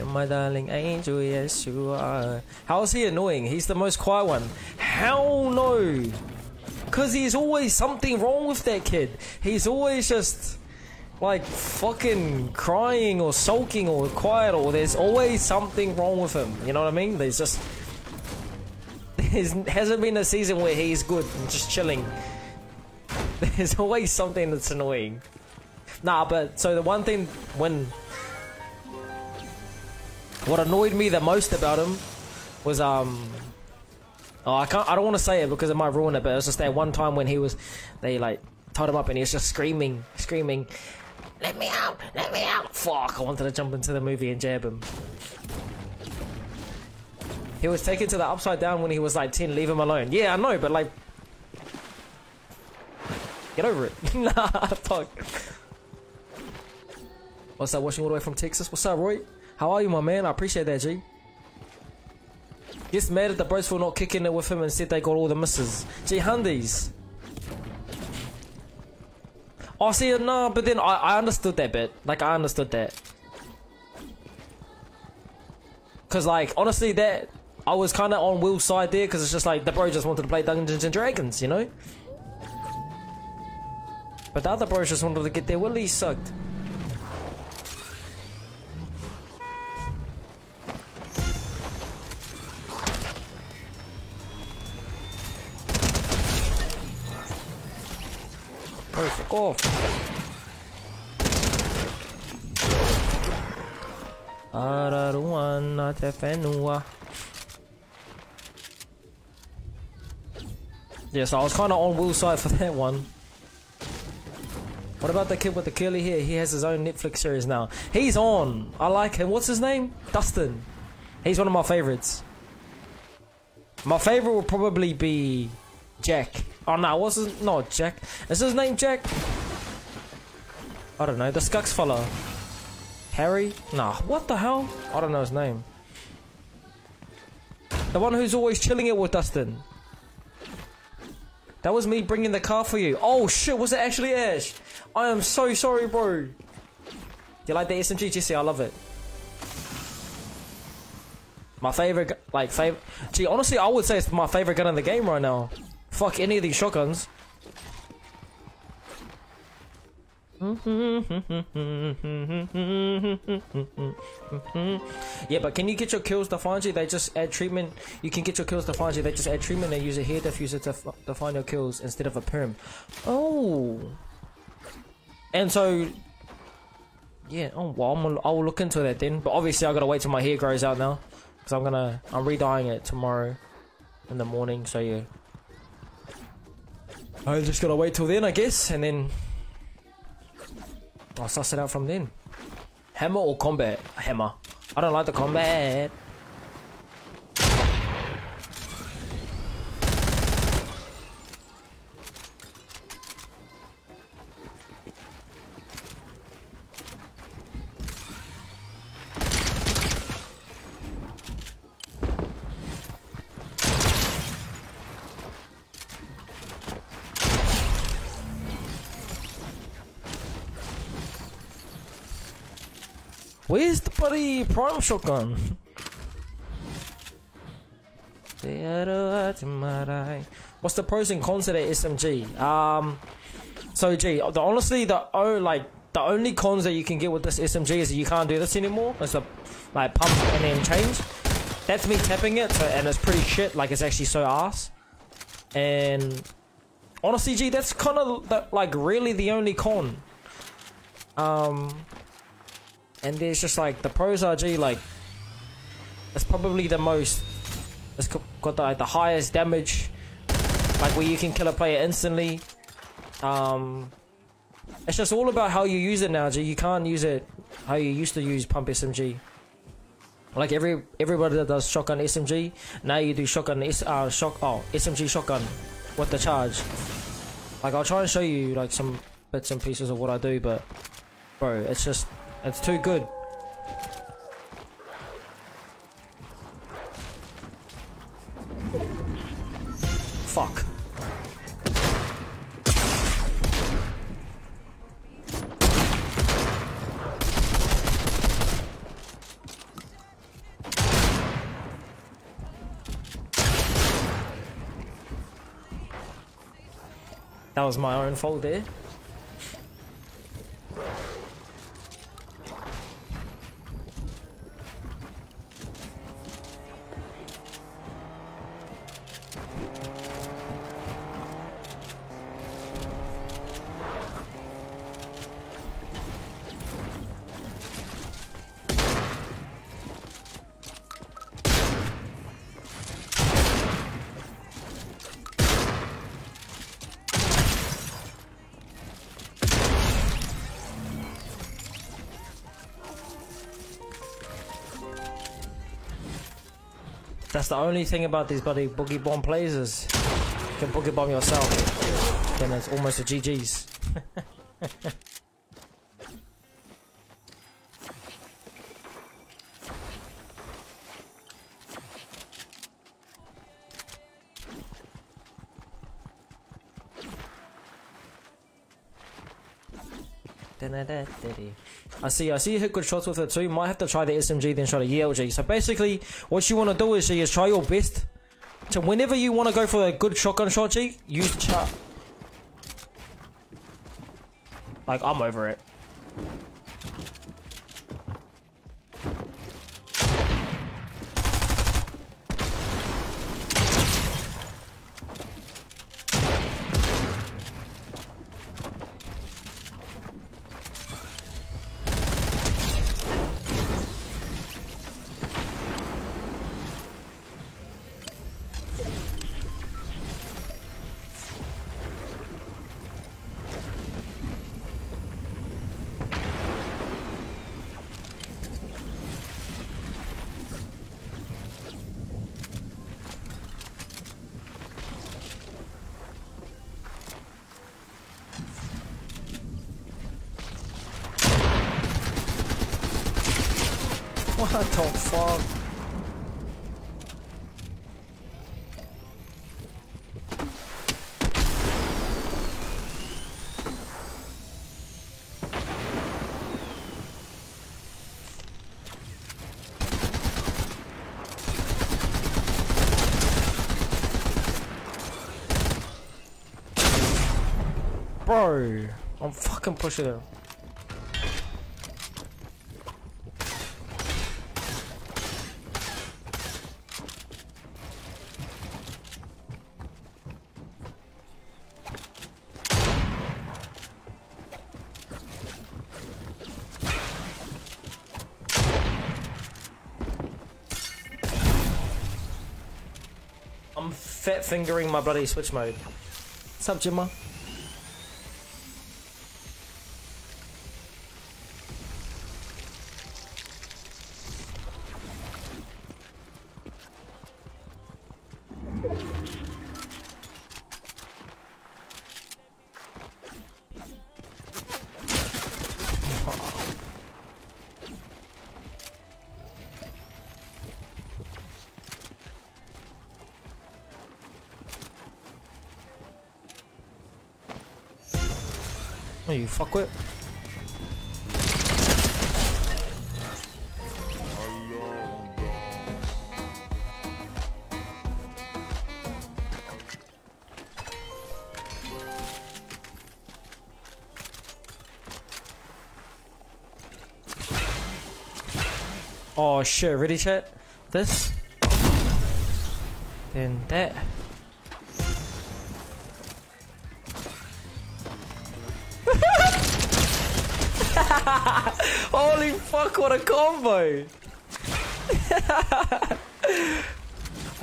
my darling angel, yes you are. How is he annoying? He's the most quiet one. Hell no! Cause he's always something wrong with that kid. He's always just like fucking crying or sulking or quiet or there's always something wrong with him. You know what I mean? There's just there hasn't been a season where he's good and just chilling. There's always something that's annoying. Nah, but so the one thing when what annoyed me the most about him was um. Oh, I can't. I don't want to say it because it might ruin it. But it was just that one time when he was, they like tied him up and he was just screaming, screaming, "Let me out! Let me out!" Fuck! I wanted to jump into the movie and jab him. He was taken to the upside down when he was like 10. Leave him alone. Yeah, I know, but like. Get over it. nah, fuck. What's up, Watching all the way from Texas? What's up, Roy? How are you, my man? I appreciate that, G. Gets mad at the bros for not kicking it with him and said they got all the misses. Gee, Hundies. Oh, see, no, but then I, I understood that bit. Like, I understood that. Because, like, honestly, that... I was kind of on Will's side there, because it's just like, the bro just wanted to play Dungeons and Dragons, you know? But the other bros just wanted to get their willies sucked. Off. Oh. Araruana tefenua. Yeah, so I was kind of on Will's side for that one. What about the kid with the curly hair? He has his own Netflix series now. He's on. I like him. What's his name? Dustin. He's one of my favorites. My favorite will probably be Jack. Oh no, what's his no Jack? Is his name Jack? I don't know. The Skux fella. Harry? Nah. What the hell? I don't know his name. The one who's always chilling it with Dustin. That was me bringing the car for you. Oh shit, was it actually Ash? I am so sorry, bro. You like the SMG, Jesse? I love it. My favorite, like, favorite. Gee, honestly, I would say it's my favorite gun in the game right now. Fuck any of these shotguns. yeah, but can you get your kills you? They just add treatment. You can get your kills you. They just add treatment and use a hair diffuser to, find your kills instead of a perm. Oh. And so, yeah. Oh well, I'm gonna, I'll look into that then. But obviously, I gotta wait till my hair grows out now, because I'm gonna I'm redying it tomorrow in the morning. So yeah. I just gotta wait till then, I guess, and then I'll suss it out from then. Hammer or combat? Hammer. I don't like the combat. Bloody prime shotgun? What's the pros and cons of the SMG? Um, so gee, the, honestly, the oh like the only cons that you can get with this SMG is that you can't do this anymore. It's a like pump and then change. That's me tapping it, so, and it's pretty shit. Like it's actually so ass. And honestly, G, that's kind of like really the only con. Um, and there's just like the pros RG like it's probably the most it's got the, like, the highest damage like where you can kill a player instantly. Um it's just all about how you use it now G you can't use it how you used to use pump SMG like every everybody that does shotgun SMG now you do shotgun S, uh, shock oh SMG shotgun with the charge. Like I'll try and show you like some bits and pieces of what I do but bro it's just that's too good. Fuck. That was my own fault there. the only thing about these bloody boogie bomb players, is you can boogie bomb yourself. Then it's almost a GG's. Da-da-da-da-dee. I see, I see you hit good shots with it too. You might have to try the SMG, then try the ELG. So basically, what you want to do is, is try your best to whenever you want to go for a good shotgun shot, G, use the chart. Like, I'm over it. What the fuck? Bro, I'm fucking pushing him. I'm fat fingering my bloody switch mode. What's up, Jimma? Oh shit, ready chat? This? Then that. Fuck, what a combo!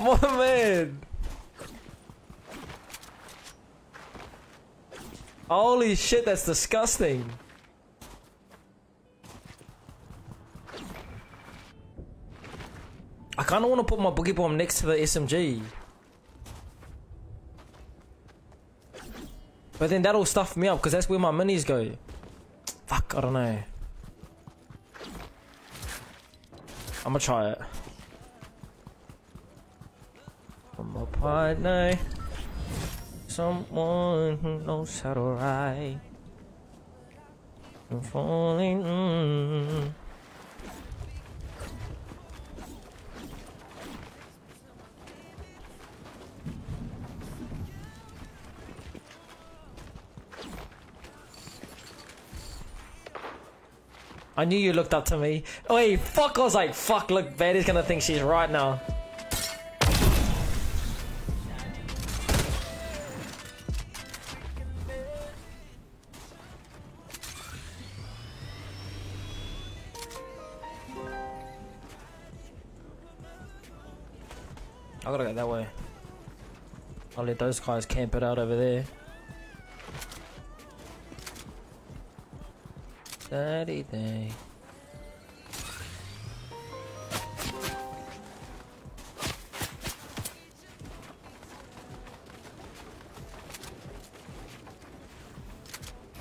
My man! Holy shit, that's disgusting! I kinda wanna put my boogie bomb next to the SMG. But then that'll stuff me up because that's where my minis go. Fuck, I don't know. I'm gonna try it. I'm a partner. Someone who knows how to ride. I'm falling. Mm. I knew you looked up to me. Wait, fuck, I was like, fuck, look, Betty's gonna think she's right now. I gotta go that way. I'll let those guys camp it out over there. Daddy day.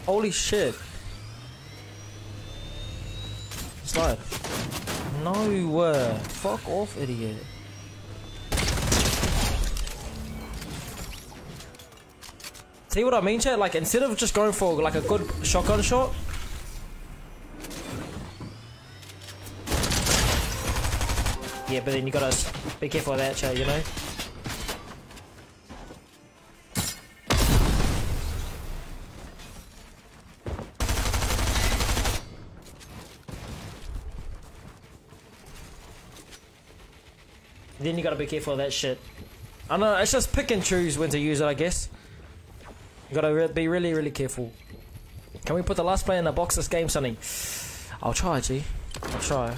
Holy shit. Slide. No way. Fuck off, idiot. See what I mean, chat? Like, instead of just going for like a good shotgun shot, But then you gotta be careful of that, you know? Then you gotta be careful of that shit. I don't know, it's just pick and choose when to use it, I guess. You gotta re be really, really careful. Can we put the last player in the box this game, Sonny? I'll try, G. I'll try.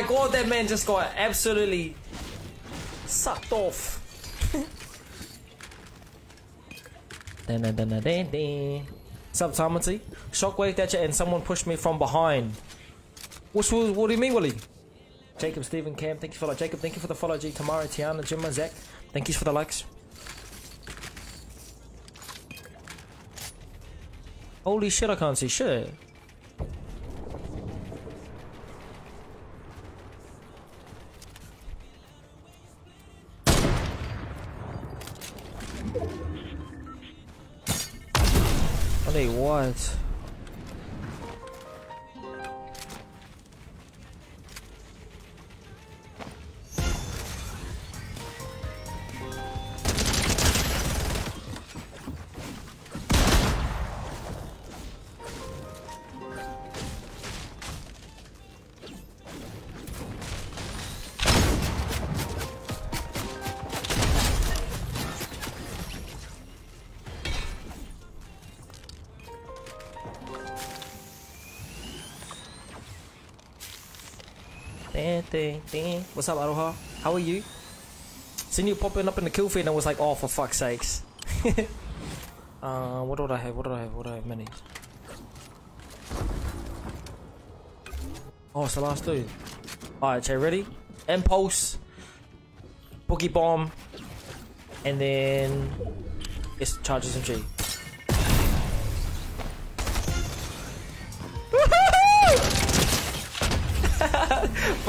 My god, that man just got absolutely sucked off. Tamati? Shockwave that and someone pushed me from behind. What's, what, what do you mean, Willie? Jacob, Stephen, Cam, thank you for the Jacob, thank you for the follow. G, Tamara, Tiana, Jimma, Zach, thank you for the likes. Holy shit, I can't see shit. Honey, What's up, Aroha? How are you? Seen you popping up in the kill feed and I was like, oh, for fuck's sakes. uh, what do I have? What do I have? What do I have? Many. Oh, it's the last dude. Alright, Jay, ready? Impulse, Boogie Bomb, and then it's Charges and G.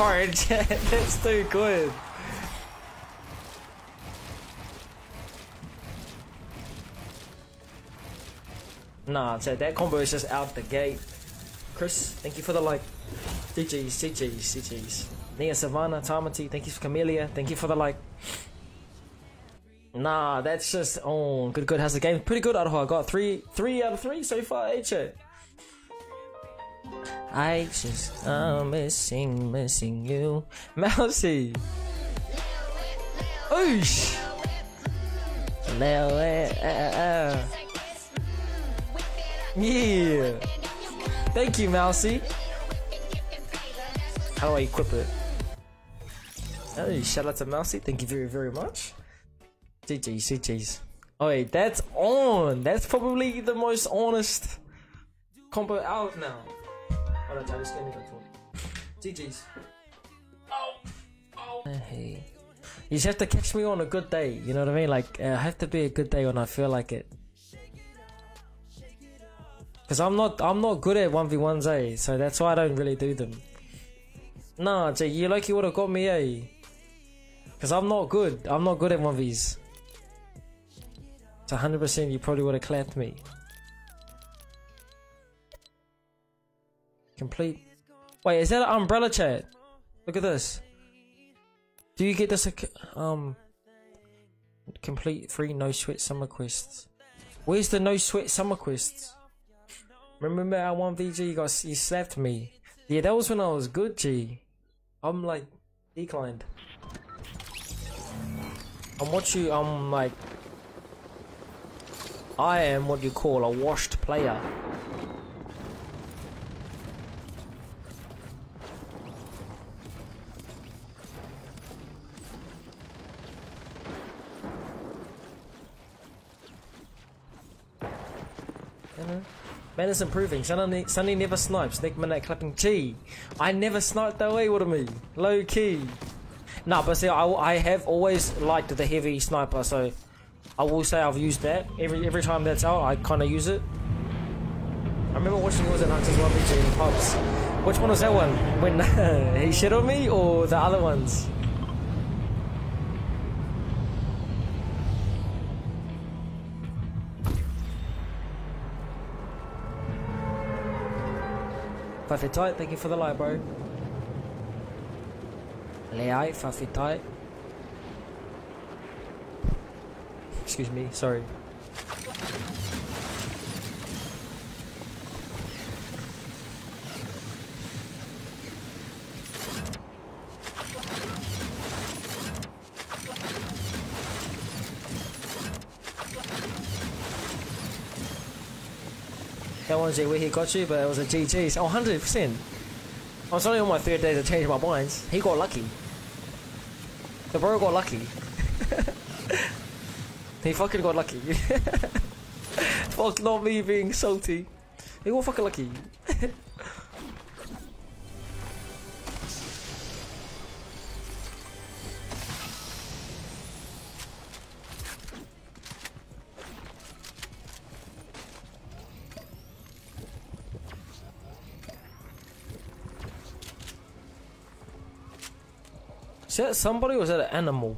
That's too good. Nah, so that combo is just out the gate. Chris, thank you for the like. GG's, GG's, GG's. Nia Savannah, Tamati, thank you for Camellia, thank you for the like. Nah, that's just oh good good. How's the game? Pretty good of I got three three out of three so far, eh, ain't it? I just I'm missing missing you. Mousy. Oosh. Eh, eh, eh. Yeah. Thank you, Mousy. How do I equip it? Hey, shout out to Mousy. Thank you very, very much. GG's, GG's. Oh that's on. That's probably the most honest combo out now. On, GG's. Hey. You just have to catch me on a good day. You know what I mean? Like, uh, have to be a good day when I feel like it. Cause I'm not, I'm not good at one v ones, eh? So that's why I don't really do them. Nah, Jay, you like you would have got me, eh? Cause I'm not good. I'm not good at one v's. So 100% you probably would have clapped me. Complete. Wait, is that an umbrella chat? Look at this. Do you get this? Um, complete free no sweat summer quests. Where's the no sweat summer quests? Remember our one VG you got you slapped me. Yeah, that was when I was good, G. I'm like declined. I'm what you I'm like I am what you call a washed player. Man is improving. Sunny, Sunny never snipes. Nick Minette clapping G. I never sniped that way with me. Low key. Nah, but see, I, I have always liked the heavy sniper, so I will say I've used that. Every every time that's out, I kind of use it. I remember watching yours at Hunters 1BG in pubs. Which one was that one? When he shit on me or the other ones? Five tight, thank you for the light, bro. Lei, five feet tight. Excuse me, sorry. That one's where he got you, but it was a GG. Oh, 100%. I was only on my third day to change my minds. He got lucky. The bro got lucky. he fucking got lucky. Fuck, not me being salty. He got fucking lucky. Is that somebody or is that an animal?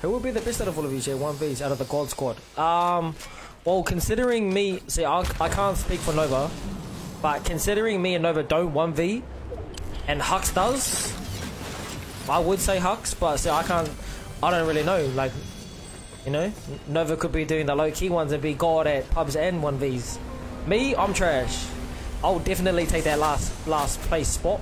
Who would be the best out of all of you, Jay? 1Vs out of the God Squad? Um, well, considering me, see, I, I can't speak for Nova, but considering me and Nova don't 1V, and Hux does, I would say Hux, but see, I can't, I don't really know, like, you know, Nova could be doing the low key ones and be God at pubs and 1Vs. Me, I'm trash. I'll definitely take that last last place spot.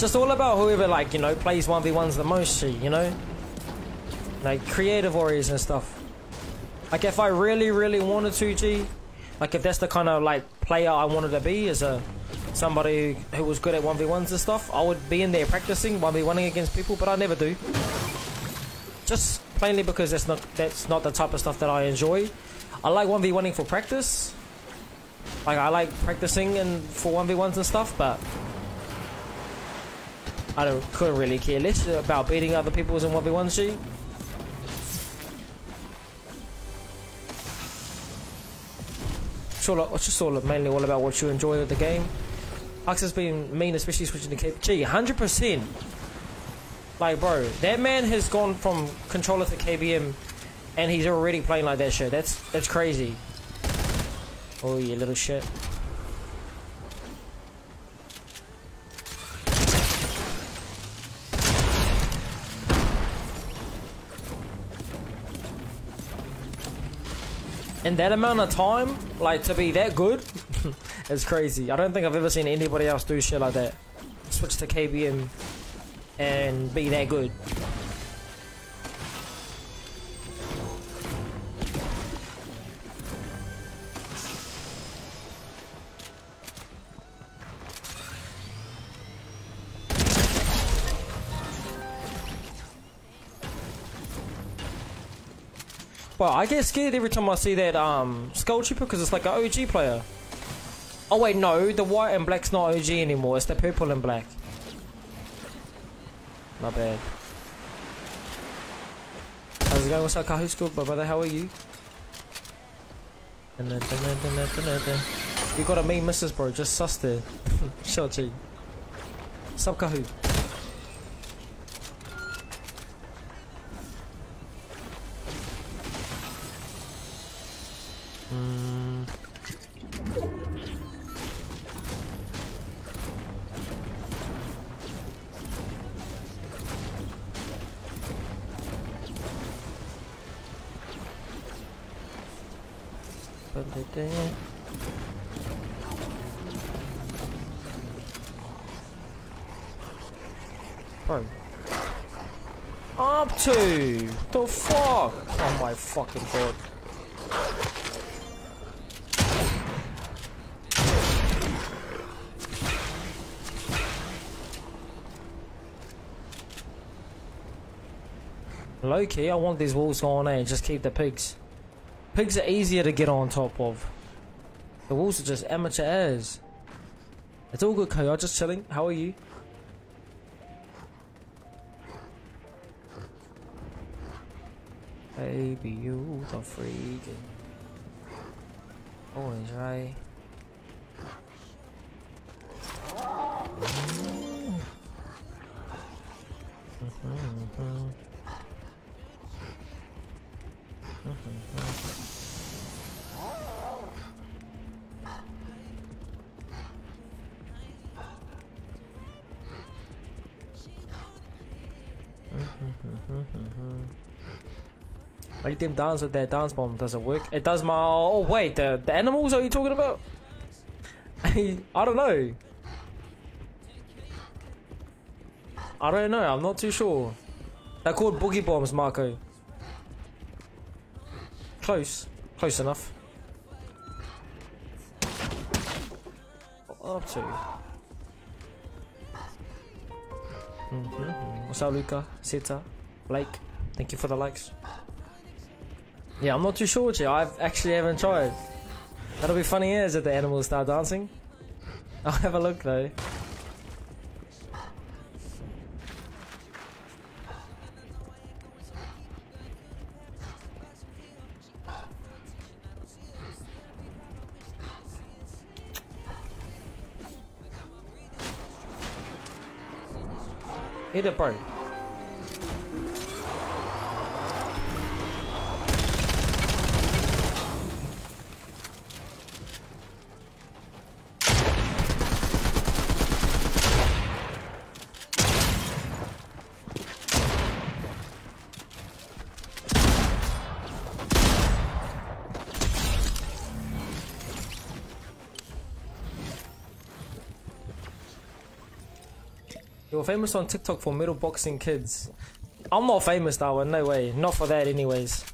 It's just all about whoever, like, you know, plays 1v1s the most, you know? Like, creative warriors and stuff. Like, if I really, really wanted to, G, like, if that's the kind of, like, player I wanted to be, as a somebody who was good at 1v1s and stuff, I would be in there practicing 1v1ing against people, but I never do. Just plainly because that's not, that's not the type of stuff that I enjoy. I like 1v1ing for practice. Like, I like practicing and for 1v1s and stuff, but I don't couldn't really care less about beating other people's in 1v1 sheet. It's, all, it's just all mainly all about what you enjoy with the game. Hux has been mean, especially switching to KBM. 100%. Like, bro, that man has gone from controller to KBM, and he's already playing like that shit. That's that's crazy. Oh, you little shit. In that amount of time, like to be that good, it's crazy. I don't think I've ever seen anybody else do shit like that. Switch to KBM and be that good. Well, I get scared every time I see that um, Skull Trooper because it's like an OG player. Oh wait, no, the white and black's not OG anymore. It's the purple and black. My bad. How's it going? What's up, good, my brother? How are you? You got a mean missus, bro. Just sus there. Sure, G. What's Kahoot? Fucking god. Low key, I want these walls going in. Eh, just keep the pigs. Pigs are easier to get on top of. The walls are just amateur airs. It's all good, Koyo. Just chilling. How are you? Baby, you the freaking orange, right? Like them dance with that dance bomb doesn't work. It does my oh wait, the the animals are you talking about? I don't know. I don't know, I'm not too sure. They're called boogie bombs, Marco. Close. Close enough. Up to. Mm -hmm. What's up, Luca? Sita? Blake? Thank you for the likes. Yeah, I'm not too sure, Jay. I actually haven't tried. That'll be funny as if the animals start dancing. I'll have a look though. Hit it, bro. Famous on TikTok for middle boxing kids. I'm not famous that one, no way. Not for that anyways.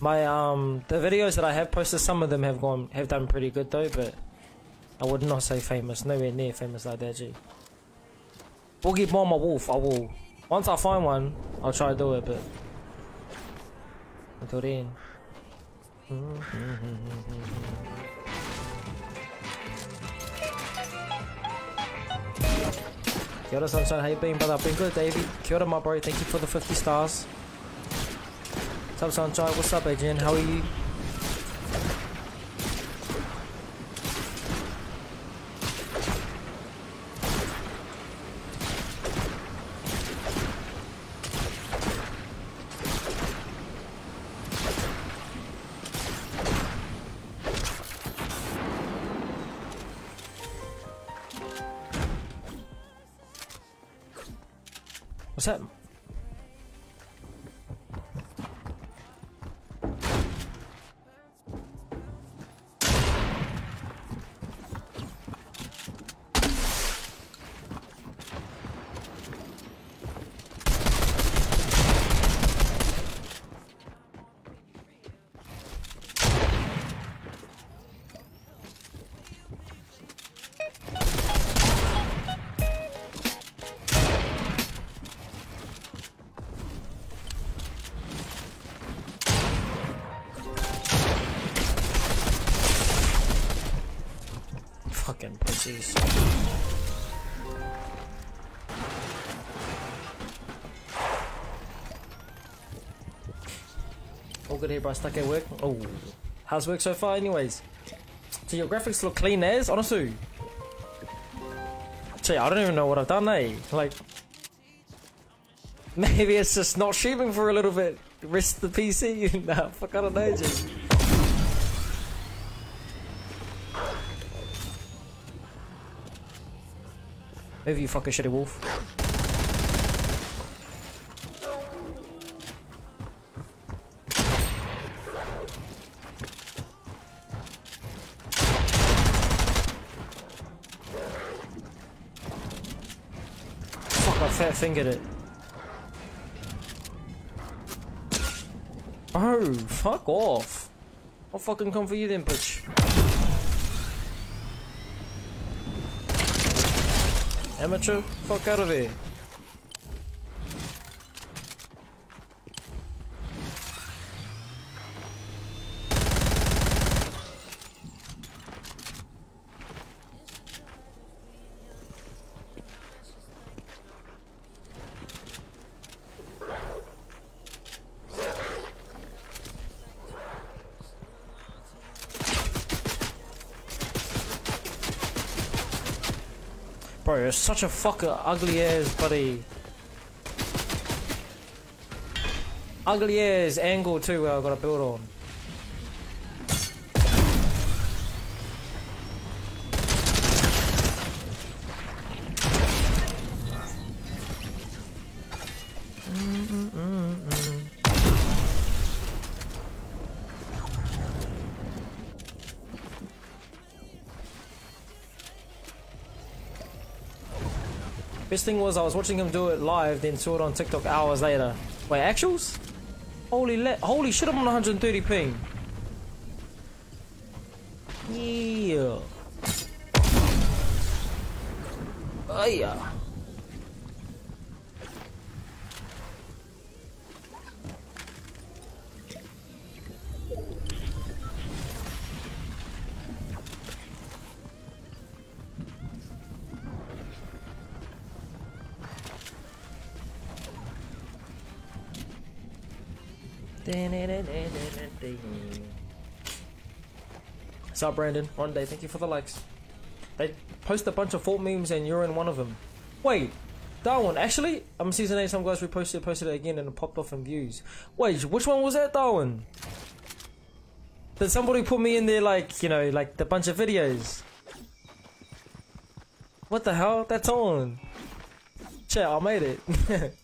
My um the videos that I have posted, some of them have gone have done pretty good though, but I would not say famous, nowhere near famous like that, G. Boogie Bomb a wolf, I will. Once I find one, I'll try to do it, but until then. Kia ora, Sunshine. How you been, brother? I've been good, Davey. Kia ora, my bro. Thank you for the 50 stars. What's up, Sunshine? What's up, Adrian? How are you? Pussies. All good here, bro. Stuck at work. Oh, how's work so far, anyways? So your graphics look clean as, honestly. Gee, I don't even know what I've done, eh? Like, maybe it's just not streaming for a little bit. Rest the PC. nah, fuck, I don't know, just. You fucking shitty wolf. Fuck my fat fingered it. Oh, fuck off. I'll fucking come for you then, bitch. Amateur, fuck out of here. You're such a fucker ugly ass buddy. Ugly ass angle too uh, where I gotta build on. Best thing was I was watching him do it live, then saw it on TikTok hours later. Wait, actuals? Holy le holy shit, I'm on 130 ping. What's up, Brandon? One day, thank you for the likes. They post a bunch of fault memes and you're in one of them. Wait, Darwin, actually, I'm season 8, some guys reposted it, posted it again and it popped off in views. Wait, which one was that, Darwin? Did somebody put me in there like, you know, like the bunch of videos? What the hell? That's on. Chat, I made it.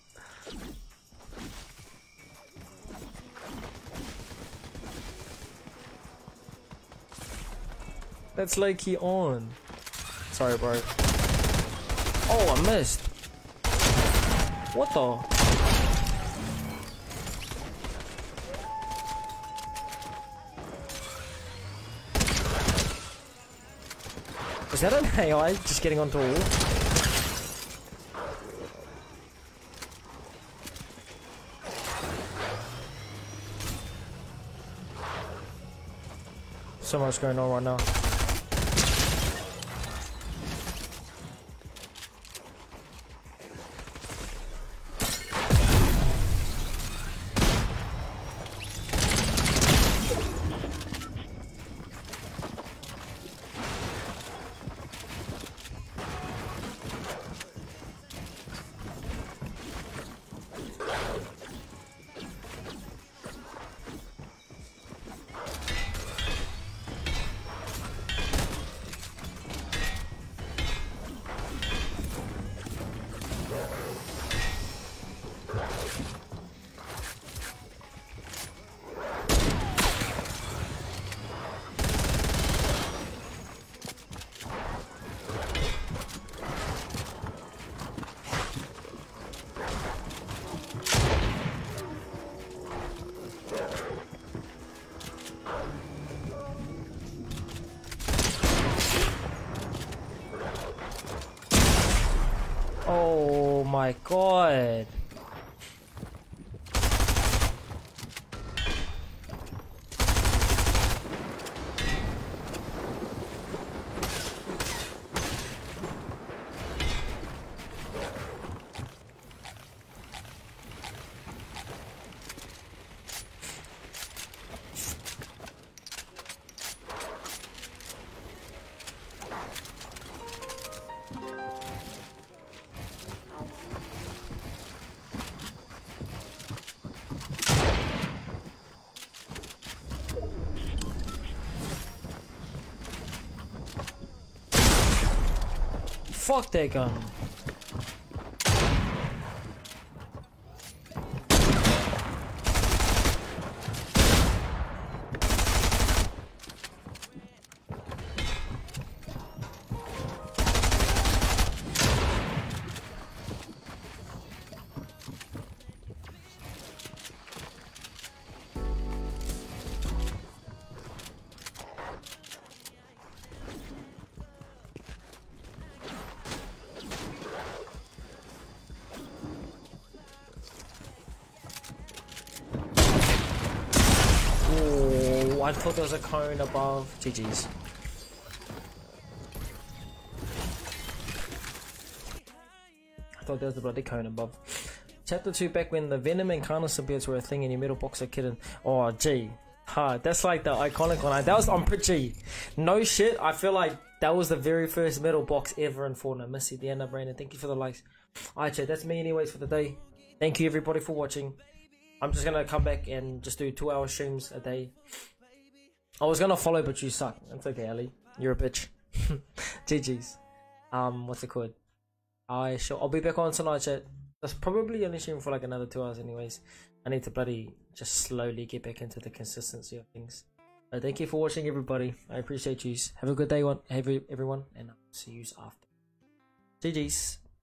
That's like he on. Sorry, bro. Oh, I missed. What the? Is that an AI just getting onto a wall? So much going on right now. My god. Fuck that. Thought there was a cone above. GG's. I thought there was a bloody cone above. Chapter 2 back when the Venom and Carnage symbiotes were a thing and your metal box are kidding. Oh, gee. Ha, that's like the iconic one. That was on pretty. No shit, I feel like that was the very first metal box ever in Fortnite. Missy, the end of Brandon. Thank you for the likes. Alright, chat, that's me anyways for the day. Thank you everybody for watching. I'm just gonna come back and just do two hour streams a day. I was gonna follow, but you suck. It's okay, Ali. You're a bitch. GG's. Um, what's it called? I shall. I'll be back on tonight, chat. That's probably only stream for like another two hours, anyways. I need to bloody just slowly get back into the consistency of things. But thank you for watching, everybody. I appreciate you. Have a good day, one, every everyone, and I'll see you after. GG's.